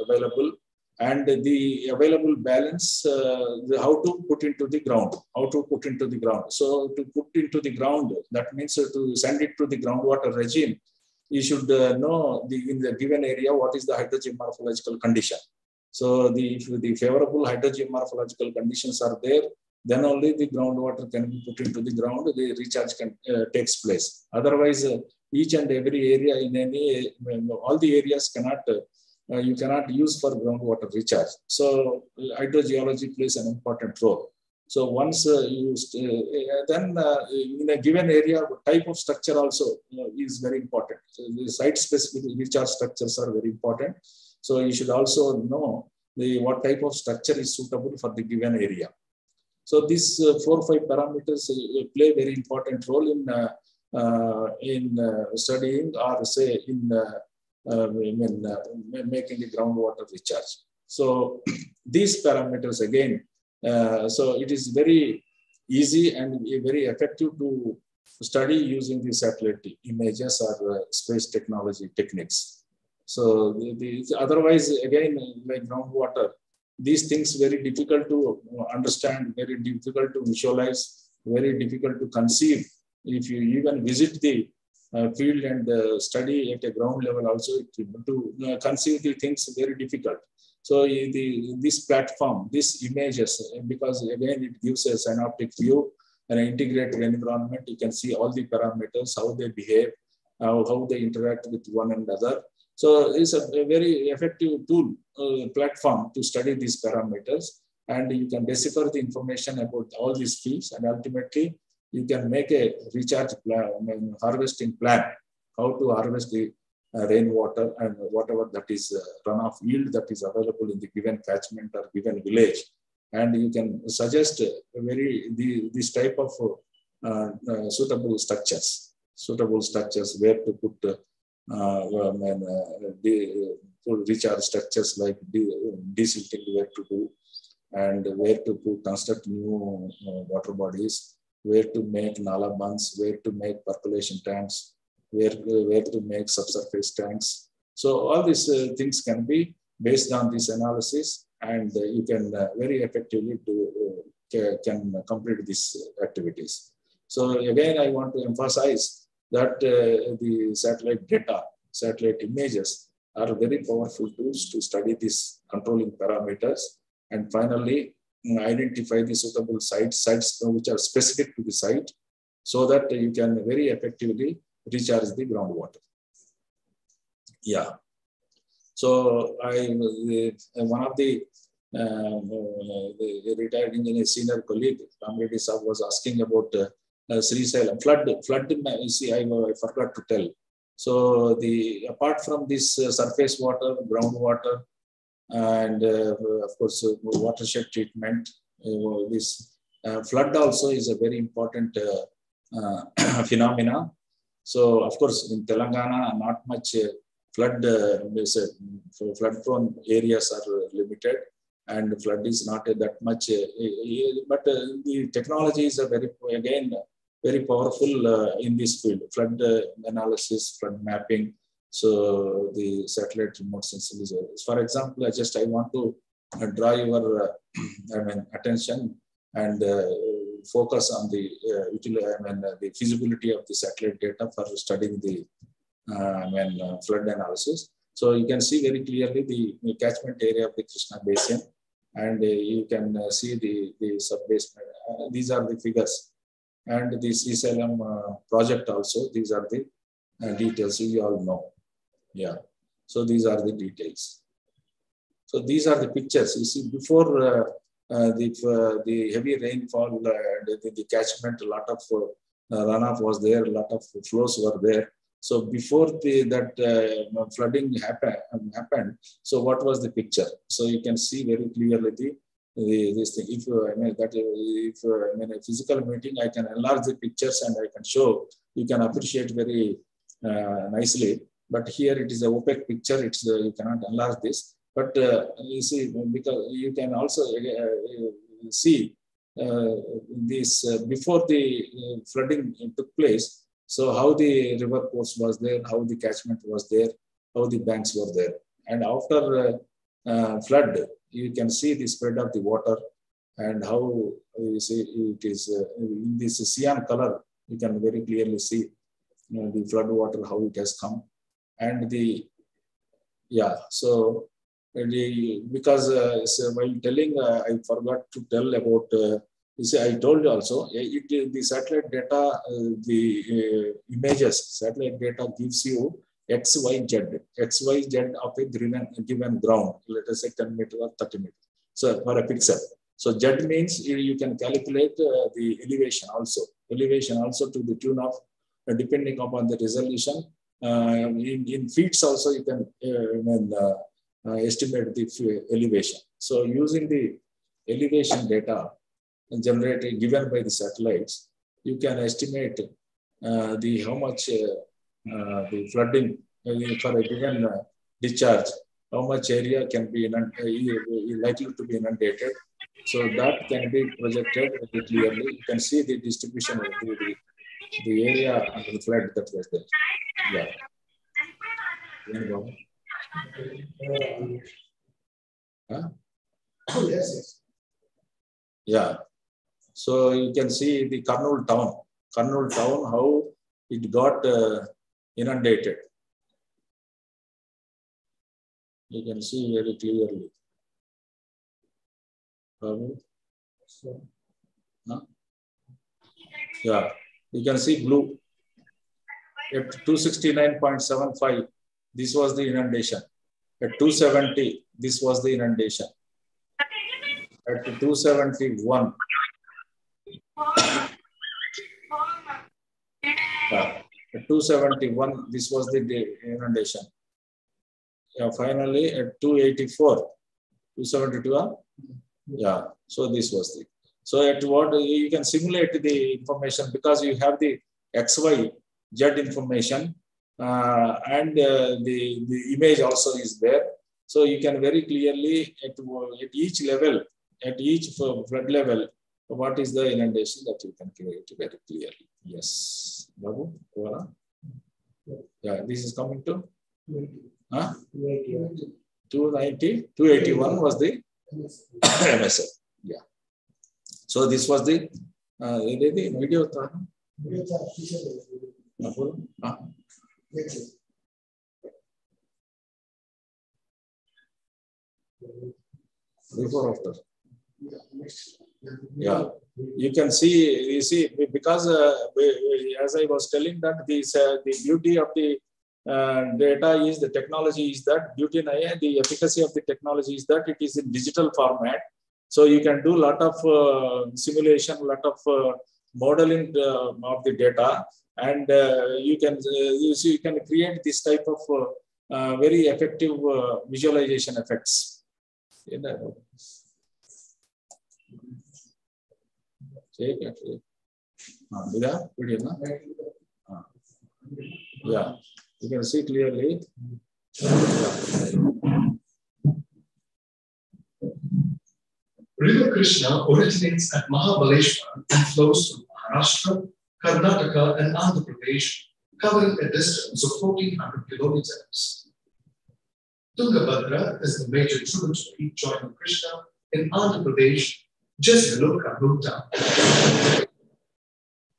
available, and the available balance, uh, how to put into the ground, how to put into the ground. So to put into the ground, that means to send it to the groundwater regime, you should uh, know the, in the given area what is the hydrogeomorphological condition. So the, if the favorable hydrogeomorphological conditions are there, then only the groundwater can be put into the ground, the recharge can, uh, takes place. Otherwise, uh, each and every area in any, all the areas cannot, uh, you cannot use for groundwater recharge. So hydrogeology plays an important role. So once uh, you, uh, then uh, in a given area, type of structure also is very important. So the site-specific recharge structures are very important. So you should also know the what type of structure is suitable for the given area. So these uh, four or five parameters uh, play very important role in uh, Uh, in uh, studying or say in, uh, in making the groundwater recharge. So these parameters again uh, so it is very easy and very effective to study using the satellite images or uh, space technology techniques. So the, the, otherwise, again, like groundwater, these things very difficult to understand, very difficult to visualize, very difficult to conceive. If you even visit the uh, field and uh, study at a ground level also, to uh, conceive the things very difficult. So the, this platform, these images, because again, it gives a synoptic view and an integrated environment. You can see all the parameters, how they behave, uh, how they interact with one another. So it's a, a very effective tool, uh, platform to study these parameters. And you can decipher the information about all these fields. And ultimately, you can make a recharge plan, I mean, harvesting plan, how to harvest the uh, rainwater and whatever that is uh, runoff yield that is available in the given catchment or given village. And you can suggest a very the, this type of uh, uh, suitable structures, suitable structures where to put uh, uh, and, uh, de- uh, recharge structures like de- desilting where to do and where to put, construct new uh, water bodies, where to make nala bunds, where to make percolation tanks, where, where to make subsurface tanks. So all these uh, things can be based on this analysis and uh, you can uh, very effectively do, uh, can complete these activities. So again, I want to emphasize that uh, the satellite data, satellite images are very powerful tools to study these controlling parameters and finally identify the suitable sites, sites which are specific to the site so that you can very effectively recharge the groundwater. Yeah. So I, the, one of the, uh, the retired engineer senior colleague, Ramreddy was asking about uh, uh, Srisailam flood, flood, you see, I, I forgot to tell. So the, apart from this uh, surface water, groundwater, and uh, of course, uh, watershed treatment, uh, this uh, flood also is a very important uh, uh, phenomena. So of course, in Telangana, not much flood, flood prone areas are limited and flood is not that much, but the technology is a very, again, very powerful in this field, flood analysis, flood mapping. So the satellite remote sensing is, for example, I just, I want to uh, draw your, uh, I mean, attention and uh, focus on the, uh, I mean, uh, the feasibility of the satellite data for studying the, uh, I mean, flood analysis. So you can see very clearly the, catchment area of the Krishna Basin, and you can see the, the subbasins. These are the figures. And the CSLM project also, these are the details you all know. Yeah. So these are the details. So these are the pictures. You see, before uh, uh, the, uh, the heavy rainfall, uh, the, the catchment, a lot of uh, runoff was there, a lot of flows were there. So before the, that flooding happen, happened, so what was the picture? So you can see very clearly the, the this thing. If uh, I mean that if uh, I mean a physical meeting, I can enlarge the pictures and I can show. You can appreciate very uh, nicely. But here it is a opaque picture. It's uh, you cannot enlarge this. But uh, you see because you can also uh, uh, see uh, this before the flooding took place. So how the river course was there, how the catchment was there, how the banks were there, and after flood, you can see the spread of the water and how you see it is in this cyan color. You can very clearly see you know, the flood water how it has come, and the yeah. So the, because uh, so while telling, uh, I forgot to tell about. Uh, you see, I told you also, it, it- the satellite data, uh, the uh, images, satellite data gives you X, Y, Z, X, Y, Z of a given, given ground, let us say 10 meter or 30 meter. So for a pixel. So Z means you, can calculate uh, the elevation also, elevation also to the tune of, uh, depending upon the resolution. Uh, in, in feet also you can uh, uh, estimate the elevation. So using the elevation data generated given by the satellites, you can estimate uh, the how much uh, uh, the flooding for a given discharge, how much area can be likely to be inundated. So that can be projected clearly. You can see the distribution of the, the, area under the flood that was there. Yeah. Huh? Yes, yes. Yeah. So you can see the Kurnool town, Kurnool town, how it got uh, inundated. You can see very clearly. Babu? Huh? Yeah, you can see blue. At 269.75, this was the inundation. At 270, this was the inundation. At 271, yeah. At 271, this was the inundation. Yeah, finally at 284, 272, huh? yeah, so this was the, so at what, you can simulate the information because you have the XY, Z information, uh, and uh, the, the image also is there. So you can very clearly at, at each level, at each flood level, what is the inundation that you can create very clearly. Yes. Babu, on. Yeah, this is coming to huh? 290, 281 was the MSL. So this was the uh, video. Uh, before after. Yeah. You can see you see because uh, as i was telling that this uh, the beauty of the uh, data is the technology is that beauty and the efficacy of the technology is that it is in digital format. So you can do a lot of uh, simulation, a lot of uh, modeling uh, of the data, and uh, you can uh, you, see, you can create this type of uh, very effective visualization effects. Ah, ah. Yeah, you can see clearly. Yeah. River Krishna originates at Mahabaleshwar and flows through Maharashtra, Karnataka, and Andhra Pradesh, covering a distance of 1400 kilometers. Tungabhadra is the major tributary joining Krishna in Andhra Pradesh, just below Kurnool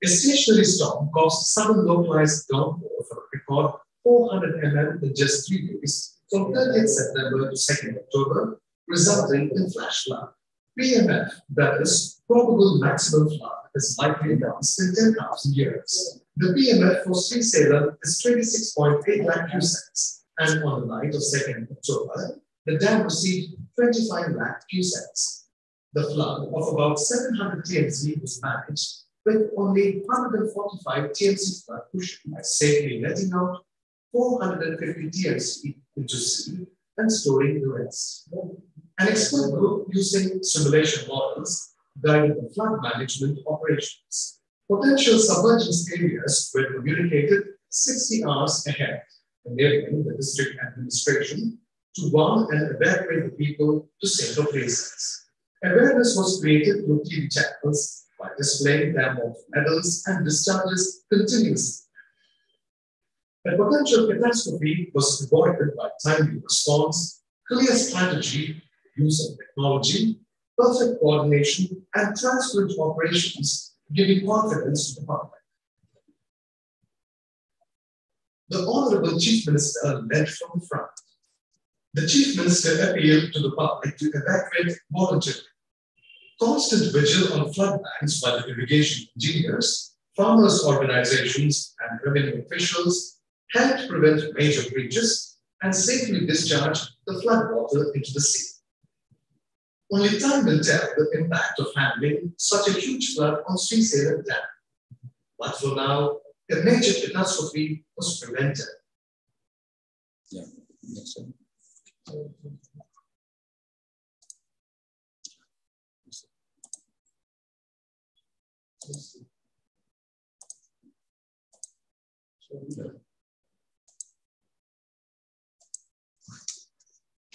A stationary storm caused sudden localized downpour for a record 400 mm in just three days from 30th September to 2nd October, resulting in flash flood. PMF, that is, probable maximum flood, is likely once in 10,000 years. The PMF for Srisailam is 26.8 lakh cusecs, and on the night of 2nd October, the dam received 25 lakh cusecs. The flood of about 700 TMC was managed with only 145 TMC flood cushion, safely letting out 450 TMC into sea and storing the rest. An expert group using simulation models guided the flood management operations. Potential submergence areas were communicated 60 hours ahead, enabling the district administration to warn and evacuate the people to safer places. Awareness was created through TV channels by displaying dam water medals and discharges continuously. A potential catastrophe was avoided by timely response, clear strategy, use of technology, perfect coordination, and transparent operations, giving confidence to the public. The Honorable Chief Minister led from the front. The Chief Minister appealed to the public to evacuate voluntarily. Constant vigil on flood banks by the irrigation engineers, farmers' organizations, and revenue officials helped prevent major breaches and safely discharge the flood water into the sea. Only time will tell the impact of handling such a huge flood on Srisailam Dam. But for now, a major catastrophe was prevented. Yeah. One.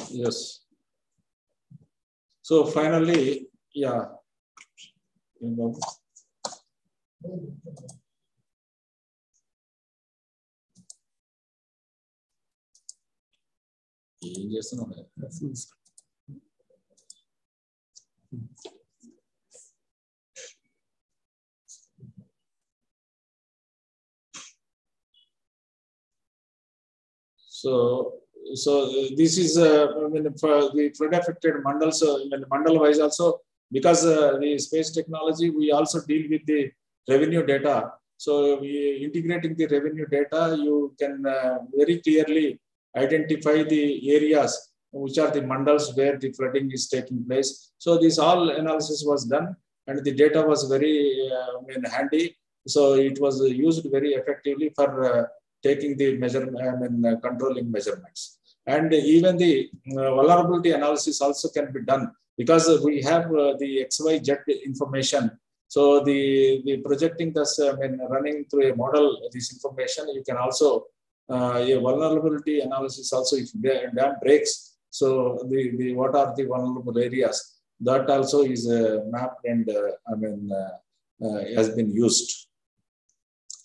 Yes. So finally, yeah. ఏం చేస్తున్నావు So, so uh, this is, uh, I mean, for the flood affected mandals, uh, I mean, mandal wise also, because uh, the space technology, we also deal with the revenue data. So we integrating the revenue data, you can uh, very clearly identify the areas which are the mandals where the flooding is taking place. So this all analysis was done and the data was very uh, I mean, handy So it was used very effectively for uh, taking the measurement, I mean, controlling measurements. And even the uh, vulnerability analysis also can be done because we have uh, the XYZ information. So the, the projecting this, I mean, running through a model, this information, you can also, uh, a vulnerability analysis also, if the dam breaks, so the, the what are the vulnerable areas, that also is uh, mapped and, uh, I mean, uh, has been used.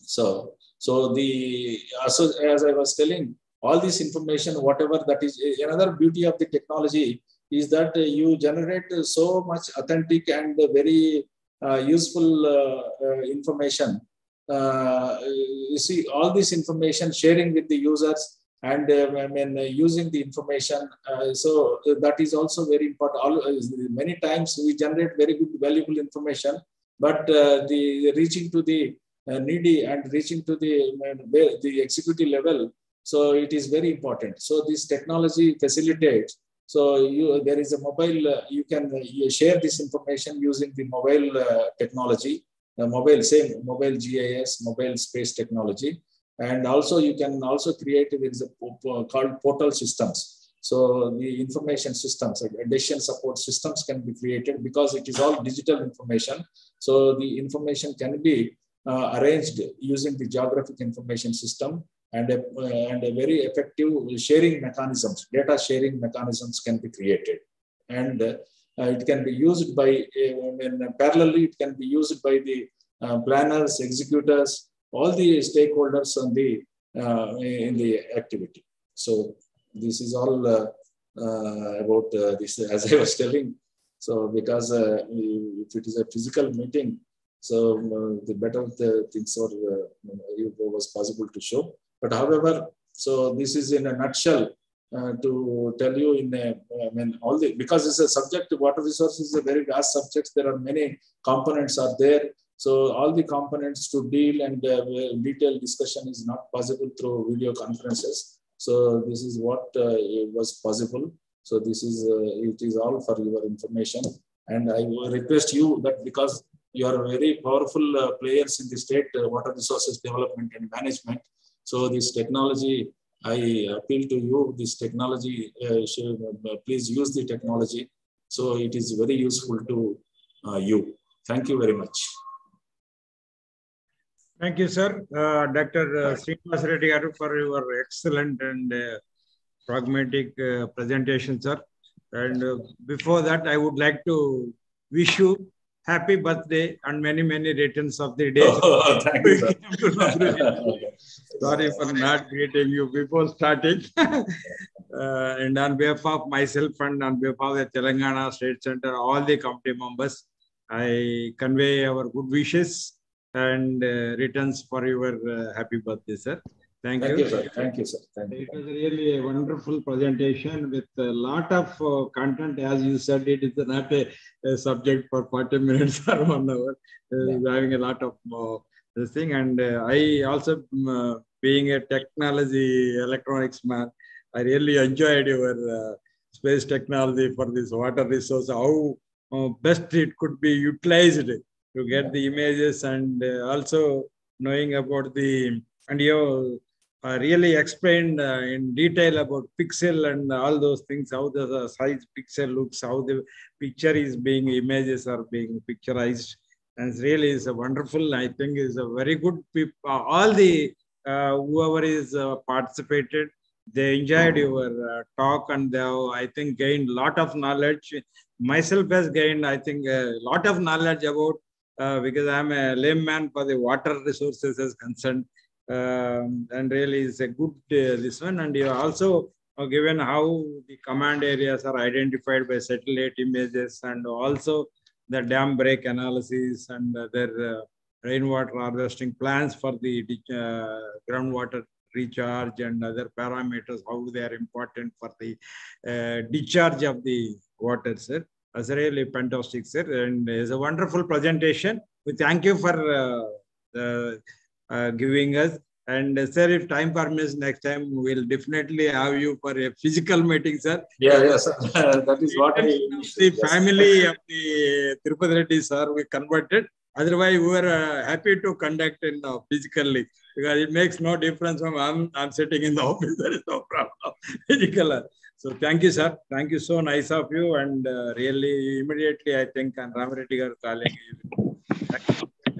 So, so the, so as I was telling, all this information, whatever that is, another beauty of the technology is that uh, you generate uh, so much authentic and very uh, useful uh, uh, information. Uh, you see, all this information sharing with the users and I mean using the information. so that is also very important. All, many times we generate very good, valuable information, but the reaching to the needy and reaching to the the executive level. So it is very important. So this technology facilitates so you, there is a mobile, uh, you can uh, share this information using the mobile uh, technology, the mobile, same mobile GIS, mobile space technology. And also you can also create, there is a called portal systems. So the information systems, decision support systems can be created because it is all digital information. So the information can be uh, arranged using the geographic information system and a, and a very effective sharing mechanisms, data sharing mechanisms can be created. And uh, it can be used by, mean, parallelly, it can be used by the uh, planners, executors, all the stakeholders on the, uh, in the activity. So this is all about this, as I was telling. So because if it is a physical meeting, so uh, the better the things are uh, was possible to show. But however, so this is in a nutshell uh, to tell you in a, I mean, all the, because it's a subject, water resources is a very vast subject. There are many components are there. So all the components to deal and uh, detailed discussion is not possible through video conferences. So this is what uh, was possible. So this is, uh, it is all for your information. And I request you that because you are very powerful uh, players in the state uh, water resources development and management, so this technology, I appeal to you, this technology, uh, uh, please use the technology. So it is very useful to uh, you. Thank you very much. Thank you, sir. Uh, Dr. Uh, Srinivas Reddy for your excellent and uh, pragmatic presentation, sir. And before that, I would like to wish you happy birthday and many, many returns of the day. Oh, thank you. Sorry for not greeting you before starting. uh, and on behalf of myself and on behalf of the Telangana State Center, all the committee members, I convey our good wishes and uh, returns for your uh, happy birthday, sir. Thank, Thank you. you, sir. Thank you, sir. Thank you. It was really a wonderful presentation with a lot of uh, content. As you said, it is not a, a subject for 40 minutes or one hour. Uh, Having a lot of uh, this thing. And uh, I also, um, uh, being a technology electronics man, I really enjoyed your uh, space technology for this water resource, how uh, best it could be utilized to get the images and uh, also knowing about the, and you uh, really explained uh, in detail about pixel and all those things, how the, size pixel looks, how the picture is being, images are being picturized. And really is a wonderful, I think is a very good, uh, all the, uh, whoever is uh, participated, they enjoyed your uh, talk and they I think gained a lot of knowledge. Myself has gained, I think, a lot of knowledge about, because I'm a layman for the water resources as concerned um, and really is a good uh, this one. And you also given how the command areas are identified by satellite images and also the dam break analysis and their uh, rainwater harvesting plans for the uh, groundwater recharge and other parameters, how they are important for the uh, discharge of the water, sir. That's really fantastic, sir. And it's a wonderful presentation. We thank you for uh, the uh, giving us. And uh, sir, if time permits, next time we'll definitely have you for a physical meeting, sir. Yeah, yes, sir. that is what I. The family of the Tirupati Reddy sir, we converted. Otherwise, we were uh, happy to conduct in uh, physically because it makes no difference from I'm, I'm sitting in the office. There is no problem. Physical. So thank you, sir. Thank you. So nice of you. And uh, really, immediately, I think, and Ramareddy garu calling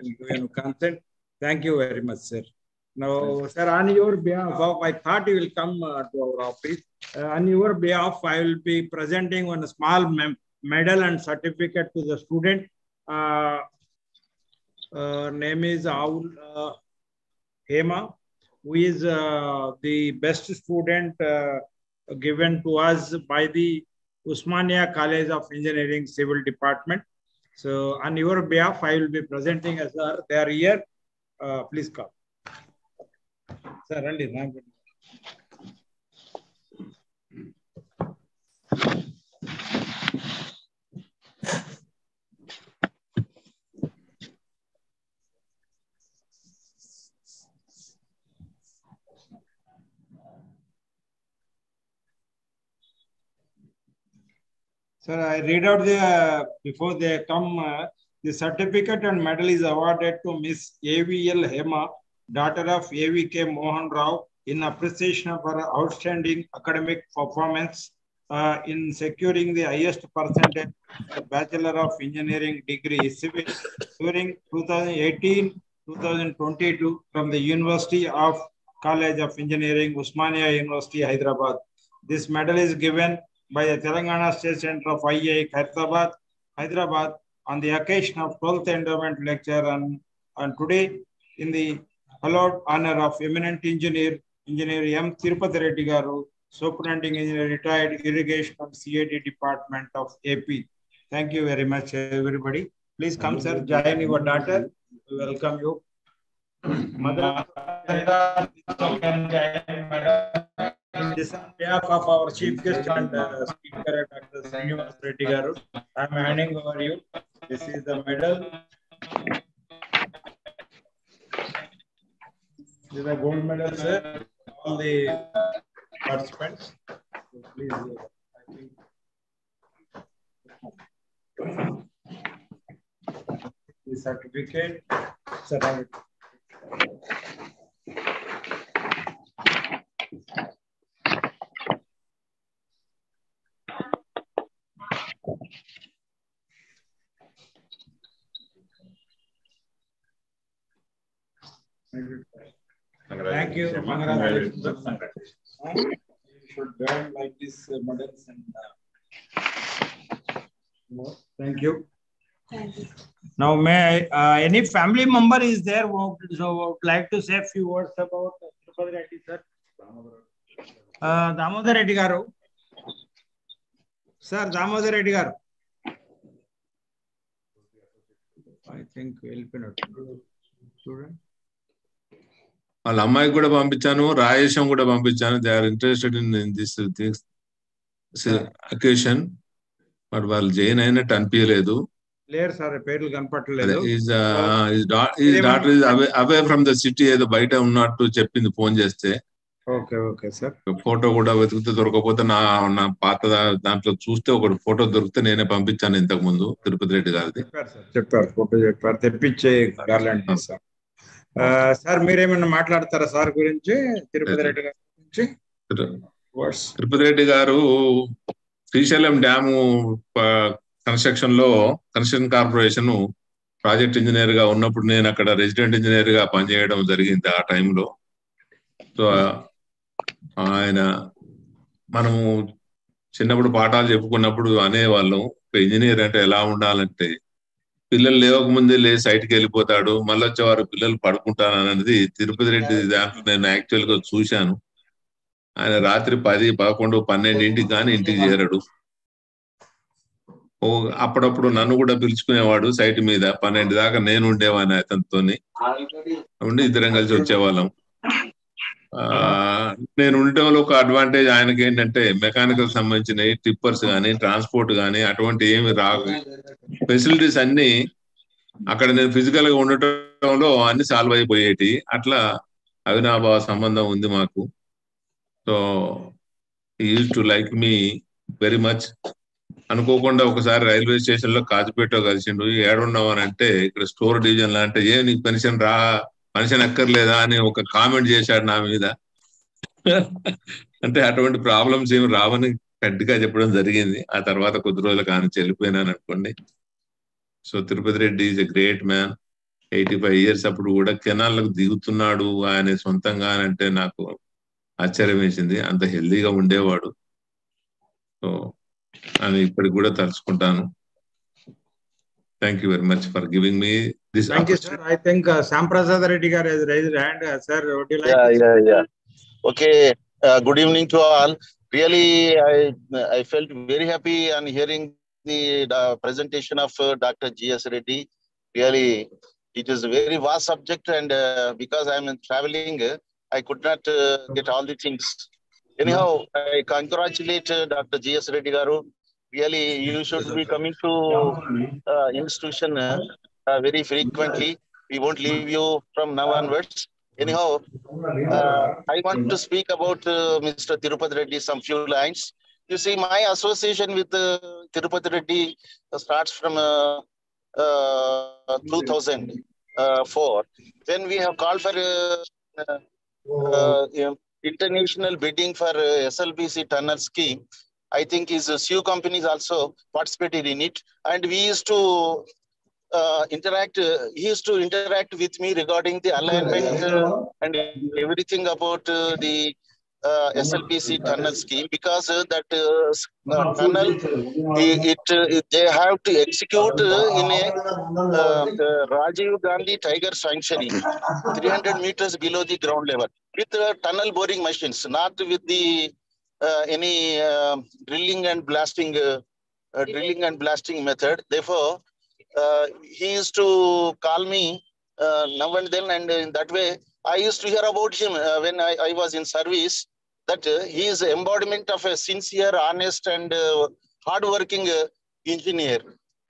you consent. Thank you very much, sir. Now, sir, on your behalf, I thought you will come uh, to our office. Uh, on your behalf, I will be presenting one small medal and certificate to the student. Uh, uh, name is Aul uh, Hema, who is uh, the best student uh, given to us by the Osmania College of Engineering Civil Department. So, on your behalf, I will be presenting as sir. They are here. Uh, please come. Sir, Randy, Ram- Sir, I read out the, uh, before they come, uh, the certificate and medal is awarded to Miss AVL Hema, daughter of AVK Mohan Rao, in appreciation of her outstanding academic performance uh, in securing the highest percentage of Bachelor of Engineering degree civil during 2018-2022 from the University of College of Engineering, Osmania University, Hyderabad. This medal is given by the Telangana State Center of IEI, Hyderabad, Hyderabad on the occasion of 12th endowment lecture and, and today in the hallowed honor of eminent engineer, engineer M. Tirupati Reddy Garu, superintending engineer, retired irrigation and CAD department of AP. Thank you very much, everybody. Please come, sir, join your daughter. We welcome you. This on behalf of our chief guest and uh, speaker, Dr. Srinivas Reddy Garu, I am handing over you. This is the medal. This is the gold medal, sir. All the participants. So please, I think. The certificate. Sir, I will- Thank you. Should learn like these uh, models and. Uh, Thank you. Thank you. Now, may I, uh, any family member is there who so would like to say a few words about Tirupati Reddy, sir? Uh, Damodar Reddy garu. Sir, Damodar Reddy garu. I think we'll be not. Student. వాళ్ళ అమ్మాయికి కూడా పంపించాను రాయేశం కూడా పంపించాను. They are interested in this things occasion but వాళ్ళు join అయినట్టు అనిపించలేదు. లేరు సార్ పేర్లు కనపట్టలేదు is away away from the city ఏదో బయట ఉన్నట్టు చెప్పింది ఫోన్ చేస్తే. Okay okay sir. ఫోటో కూడా వెతికితే దొరకకపోతే నా నా పాత దాంట్లో చూస్తే ఒక ఫోటో దొరికితే నేనే పంపించాను ఇంతకు ముందు తిరుపతి రెడ్డి గారిది. చెప్పారు ఫోటో చెప్పారు. తెప్పించే గార్లాండ్ సార్. సార్ మీరేమైనా మాట్లాడతారా సార్ గురించి? తిరుపతి రెడ్డి గారి గురించి? తిరుపతి రెడ్డి గారు శ్రీశైలం డ్యాము కన్స్ట్రక్షన్లో కన్స్ట్రక్షన్ కార్పొరేషన్ ప్రాజెక్ట్ ఇంజనీర్గా ఉన్నప్పుడు నేను అక్కడ రెసిడెంట్ ఇంజనీర్గా పనిచేయడం జరిగింది ఆ టైంలో. సో ఆయన మనము చిన్నప్పుడు పాఠాలు చెప్పుకున్నప్పుడు అనేవాళ్ళం ఇంజనీర్ అంటే ఎలా ఉండాలంటే పిల్లలు లేవకముందే లేచి సైట్కి వెళ్ళిపోతాడు. మళ్ళీ వచ్చేవారు పిల్లలు పడుకుంటారు అనేది తిరుపతి రెడ్డి దాంట్లో నేను యాక్చువల్గా చూశాను. ఆయన రాత్రి పది పదకొండు పన్నెండింటికి కానీ ఇంటికి చేరడు. ఓ అప్పుడప్పుడు నన్ను కూడా పిలుచుకునేవాడు సైట్ మీద. పన్నెండు దాకా నేను ఉండేవాడిని అతనితోని. ఉండి ఇద్దరం కలిసి వచ్చేవాళ్ళం. నేను ఉండటంలో ఒక అడ్వాంటేజ్ ఆయనకి ఏంటంటే మెకానికల్ సంబంధించిన టిప్పర్స్ కానీ ట్రాన్స్పోర్ట్ కానీ అటువంటి ఏమి రావు. ఫెసిలిటీస్ అన్ని అక్కడ నేను ఫిజికల్గా ఉండటంలో అన్ని సాల్వ్ అయిపోయేటి. అట్లా అవినాభావ సంబంధం ఉంది మాకు. So use to like me very much అనుకోకుండా ఒకసారి రైల్వే స్టేషన్లో కాచిపేట కలిసిండు. ఏడున్నావు అని అంటే ఇక్కడ స్టోర్ డివిజన్లో అంటే ఏ నీకు పెన్షన్ రా మనిషిని అక్కర్లేదా అని ఒక కామెంట్ చేశాడు నా మీద. అంటే అటువంటి ప్రాబ్లమ్స్ ఏమి రావని గట్టిగా చెప్పడం జరిగింది. ఆ తర్వాత కొద్ది రోజులు కానీ చెల్లిపోయినాను అనుకోండి. So Tirupati Reddy is a great man. Eighty five years అప్పుడు కూడా కెనాల్లకు దిగుతున్నాడు. ఆయన సొంతంగా అని అంటే నాకు ఆశ్చర్యం వేసింది. అంత హెల్దీగా ఉండేవాడు. సో అని ఇప్పటికి కూడా తలుచుకుంటాను. Thank you very much for giving me this. Thank you, sir. I think uh, Sam Prasad has raised hand. Uh, sir, would you like? Yeah, yeah, yeah. Okay. Uh, good evening to all. Really, I I felt very happy on hearing the uh, presentation of uh, Dr. G.S. Reddy. Really, it is a very vast subject, and uh, because I am traveling, uh, I could not get all the things. Anyhow, I congratulate Dr. G.S. Reddy Garu Really, you should be coming to uh, institution uh, uh, very frequently. We won't leave you from now onwards. Anyhow, uh, I want to speak about uh, Mr. Tirupati Reddy some few lines. You see, my association with uh, Tirupati Reddy starts from uh, uh, 2004 when we have called for international bidding for SLBC tunnel scheme. I think uh, SU companies also participated in it, and we used to uh, interact. Uh, he used to interact with me regarding the alignment uh, and everything about uh, the uh, SLBC tunnel scheme because uh, that tunnel it, it, they have to execute in a uh, Rajiv Gandhi Tiger Sanctuary, 300 meters below the ground level, with tunnel boring machines, not with the any uh, drilling and blasting, uh, uh, drilling and blasting method. Therefore, uh, he used to call me uh, now and then, and in that way, I used to hear about him uh, when I, I was in service. That uh, he is embodiment of a sincere, honest, and uh, hardworking uh, engineer.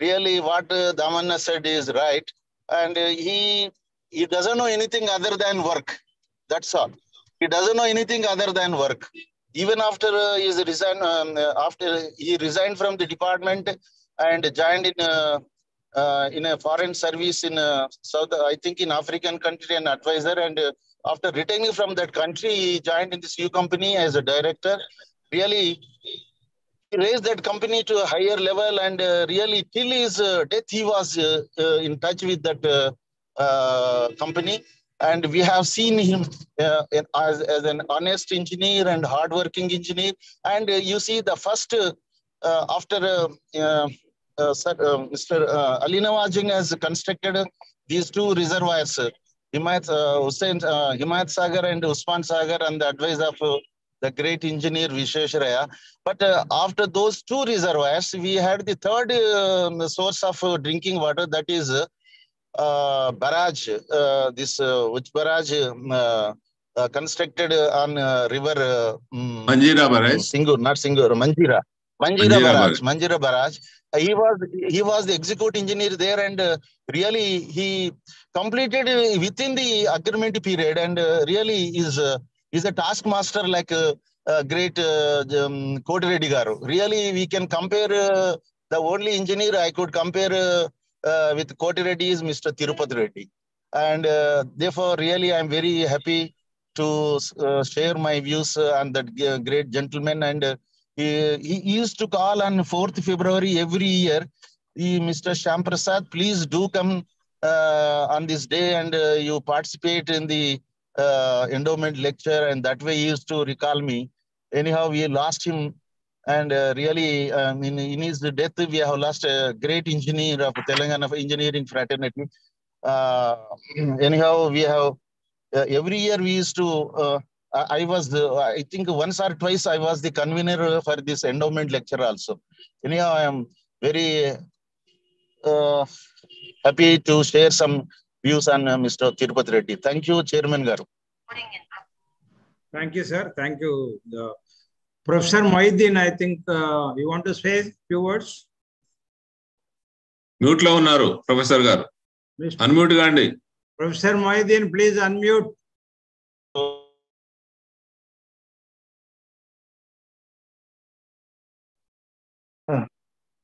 Really, what uh, said is right, and uh, he he doesn't know anything other than work. That's all. He doesn't know anything other than work. Even after uh, his resign, um, uh, after he resigned from the department and joined in uh, uh, in a foreign service in uh, South, I think in African country, an advisor. And after returning from that country, he joined in this new company as a director. Really, he raised that company to a higher level, and really till his death, he was in touch with that company. And we have seen him uh, in- as, as an honest engineer and hardworking engineer. And uh, you see, the first uh, uh, after uh, uh, uh, uh, Mr. Ali Nawaz Jung has constructed these two reservoirs, Himayat, Hussain, Himayat Sagar and Osman Sagar, and the advice of the great engineer Visvesvaraya. But after those two reservoirs, we had the third source of drinking water, that is uh, barrage, uh, this uh, which barrage uh, uh, constructed on uh, river um, Manjira barrage, Singur, not Singur, Manjira, Manjira, Manjira barrage, barrage, Manjira barrage. he was he was the execute engineer there, and really he completed within the agreement period, and really is is a taskmaster like. great uh, um, Kodi Really, we can compare the only engineer I could compare uh, uh, with Koti Reddy is Mr. Tirupati Reddy, and uh, therefore, really, I'm very happy to uh, share my views uh, on that great gentleman and. Uh, he, he used to call on 4th February every year. He, Mr. Sham Prasad, please do come uh, on this day and uh, you participate in the uh, endowment lecture. And that way he used to recall me. Anyhow, we lost him. And uh, really, um, in, in his death, we have lost a great engineer of Telangana of engineering fraternity. Uh, anyhow, we have uh, every year we used to uh, I I was the, I think once or twice I was the convener for this endowment lecture also. Anyhow, I am very uh, happy to share some views on uh, Mr. Tirupati Reddy. Thank you, Chairman Garu. Thank you, sir. Thank you. The Professor Mohiddin, I think uh, you want to say few words? మ్యూట్లో ఉన్నారు professor గారు. Unmute కాండి. Professor Mohideen please unmute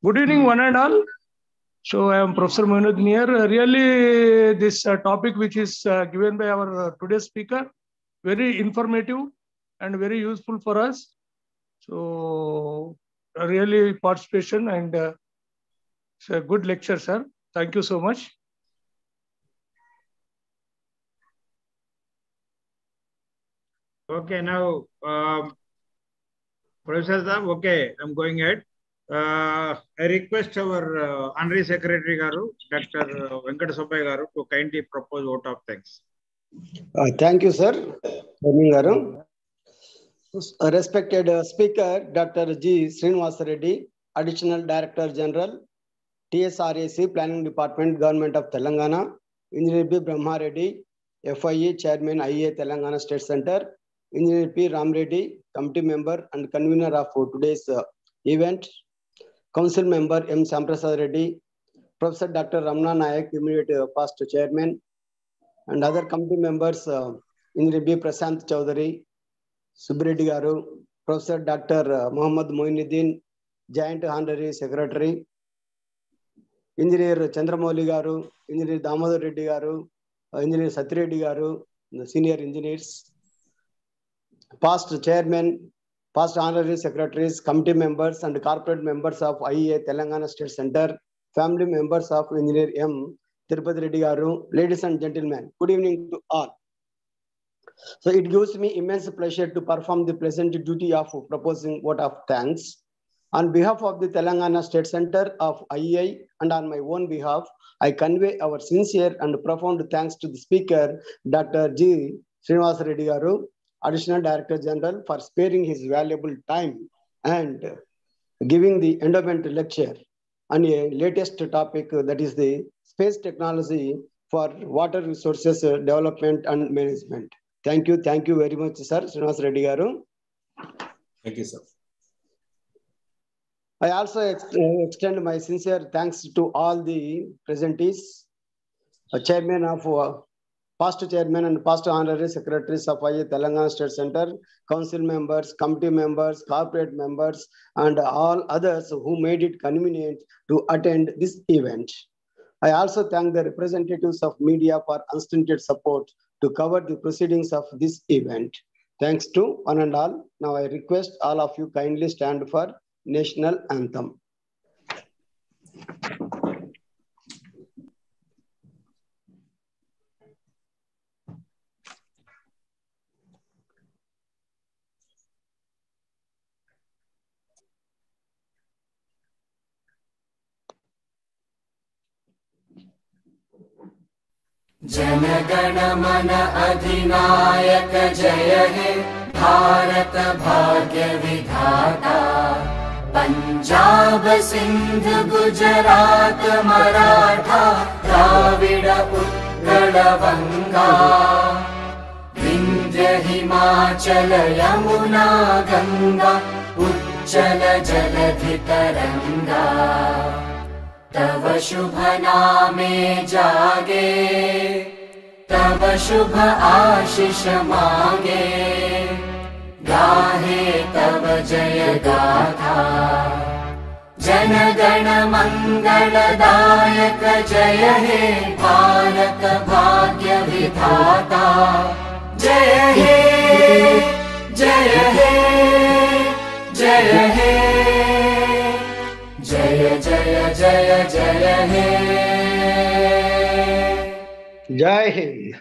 good evening one and all so I'm professor Mohinuddin here really this topic which is given by our today speaker very informative and very useful for us So uh, really participation and uh, it's a good lecture, sir. Thank you so much. Okay, now, um, Professor Saab, okay, I'm going ahead. Uh, I request our uh, Honorary Secretary Garu, Dr. Venkat Subbai Garu, to kindly propose vote of thanks. Uh, thank you, sir. Chairman Garu. Uh, Respected uh, Speaker, Dr. G. Srinivas Reddy, Additional Director General, TSRAC Planning Department, Government of Telangana, Engineer B. Brahma Reddy, FIE Chairman IA Telangana State Center, Engineer P. Ram Reddy, Committee Member and Convener of today's uh, event, Council Member M. Samprasad Reddy, Professor Dr. Ramna Nayak, immediate uh, past Chairman, and other committee members, uh, Engineer B. Prasant Chowdhury, Subreddy Garu, Professor Dr. uh, Muhammad Moinuddin, Giant Honorary Secretary, Engineer Chandramouli Garu, Engineer Damodar Reddy Garu, uh, Engineer Sathireddy Garu, the senior engineers, past chairman, past honorary secretaries, committee members, and corporate members of IEI Telangana State Center, family members of Engineer M. Tirupati Reddy Garu, ladies and gentlemen, good evening to all. So it gives me immense pleasure to perform the pleasant duty of proposing vote of thanks. On behalf of the Telangana State Center of IEI and on my own behalf, I convey our sincere and profound thanks to the speaker, Dr. G. Srinivas Reddy Garu, Additional Director General, for sparing his valuable time and giving the endowment lecture on a latest topic that is the space technology for water resources development and management. Thank you. Thank you very much, sir. Srinivas Reddy Garu. Thank you, sir. I also uh, extend my sincere thanks to all the presentees, uh, chairman of uh, past chairman and past honorary secretaries of IE Telangana State Center, council members, committee members, corporate members, and all others who made it convenient to attend this event. I also thank the representatives of media for unstinted support to cover the proceedings of this event. Thanks to one and all. Now I request all of you kindly stand for national anthem. जनगणमन अधिनायक जय हे। भारत भाग्य विधाता। पञ्जाब सिन्ध गुजरात मराठा द्राविड उत्कलवङ्गा पुत्रणवङ्गा हिमाचल यमुना गङ्गा उच्चल जलधितरङ्गा तव शुभ नामे जागे तव शुभ आशीष मागे। गाहे तव जय गाथा। जन गण मंगलदायक जय हे भारत भाग्य विधाता। जय हे जय हे जय हे जय जय जय हे जय हिंद।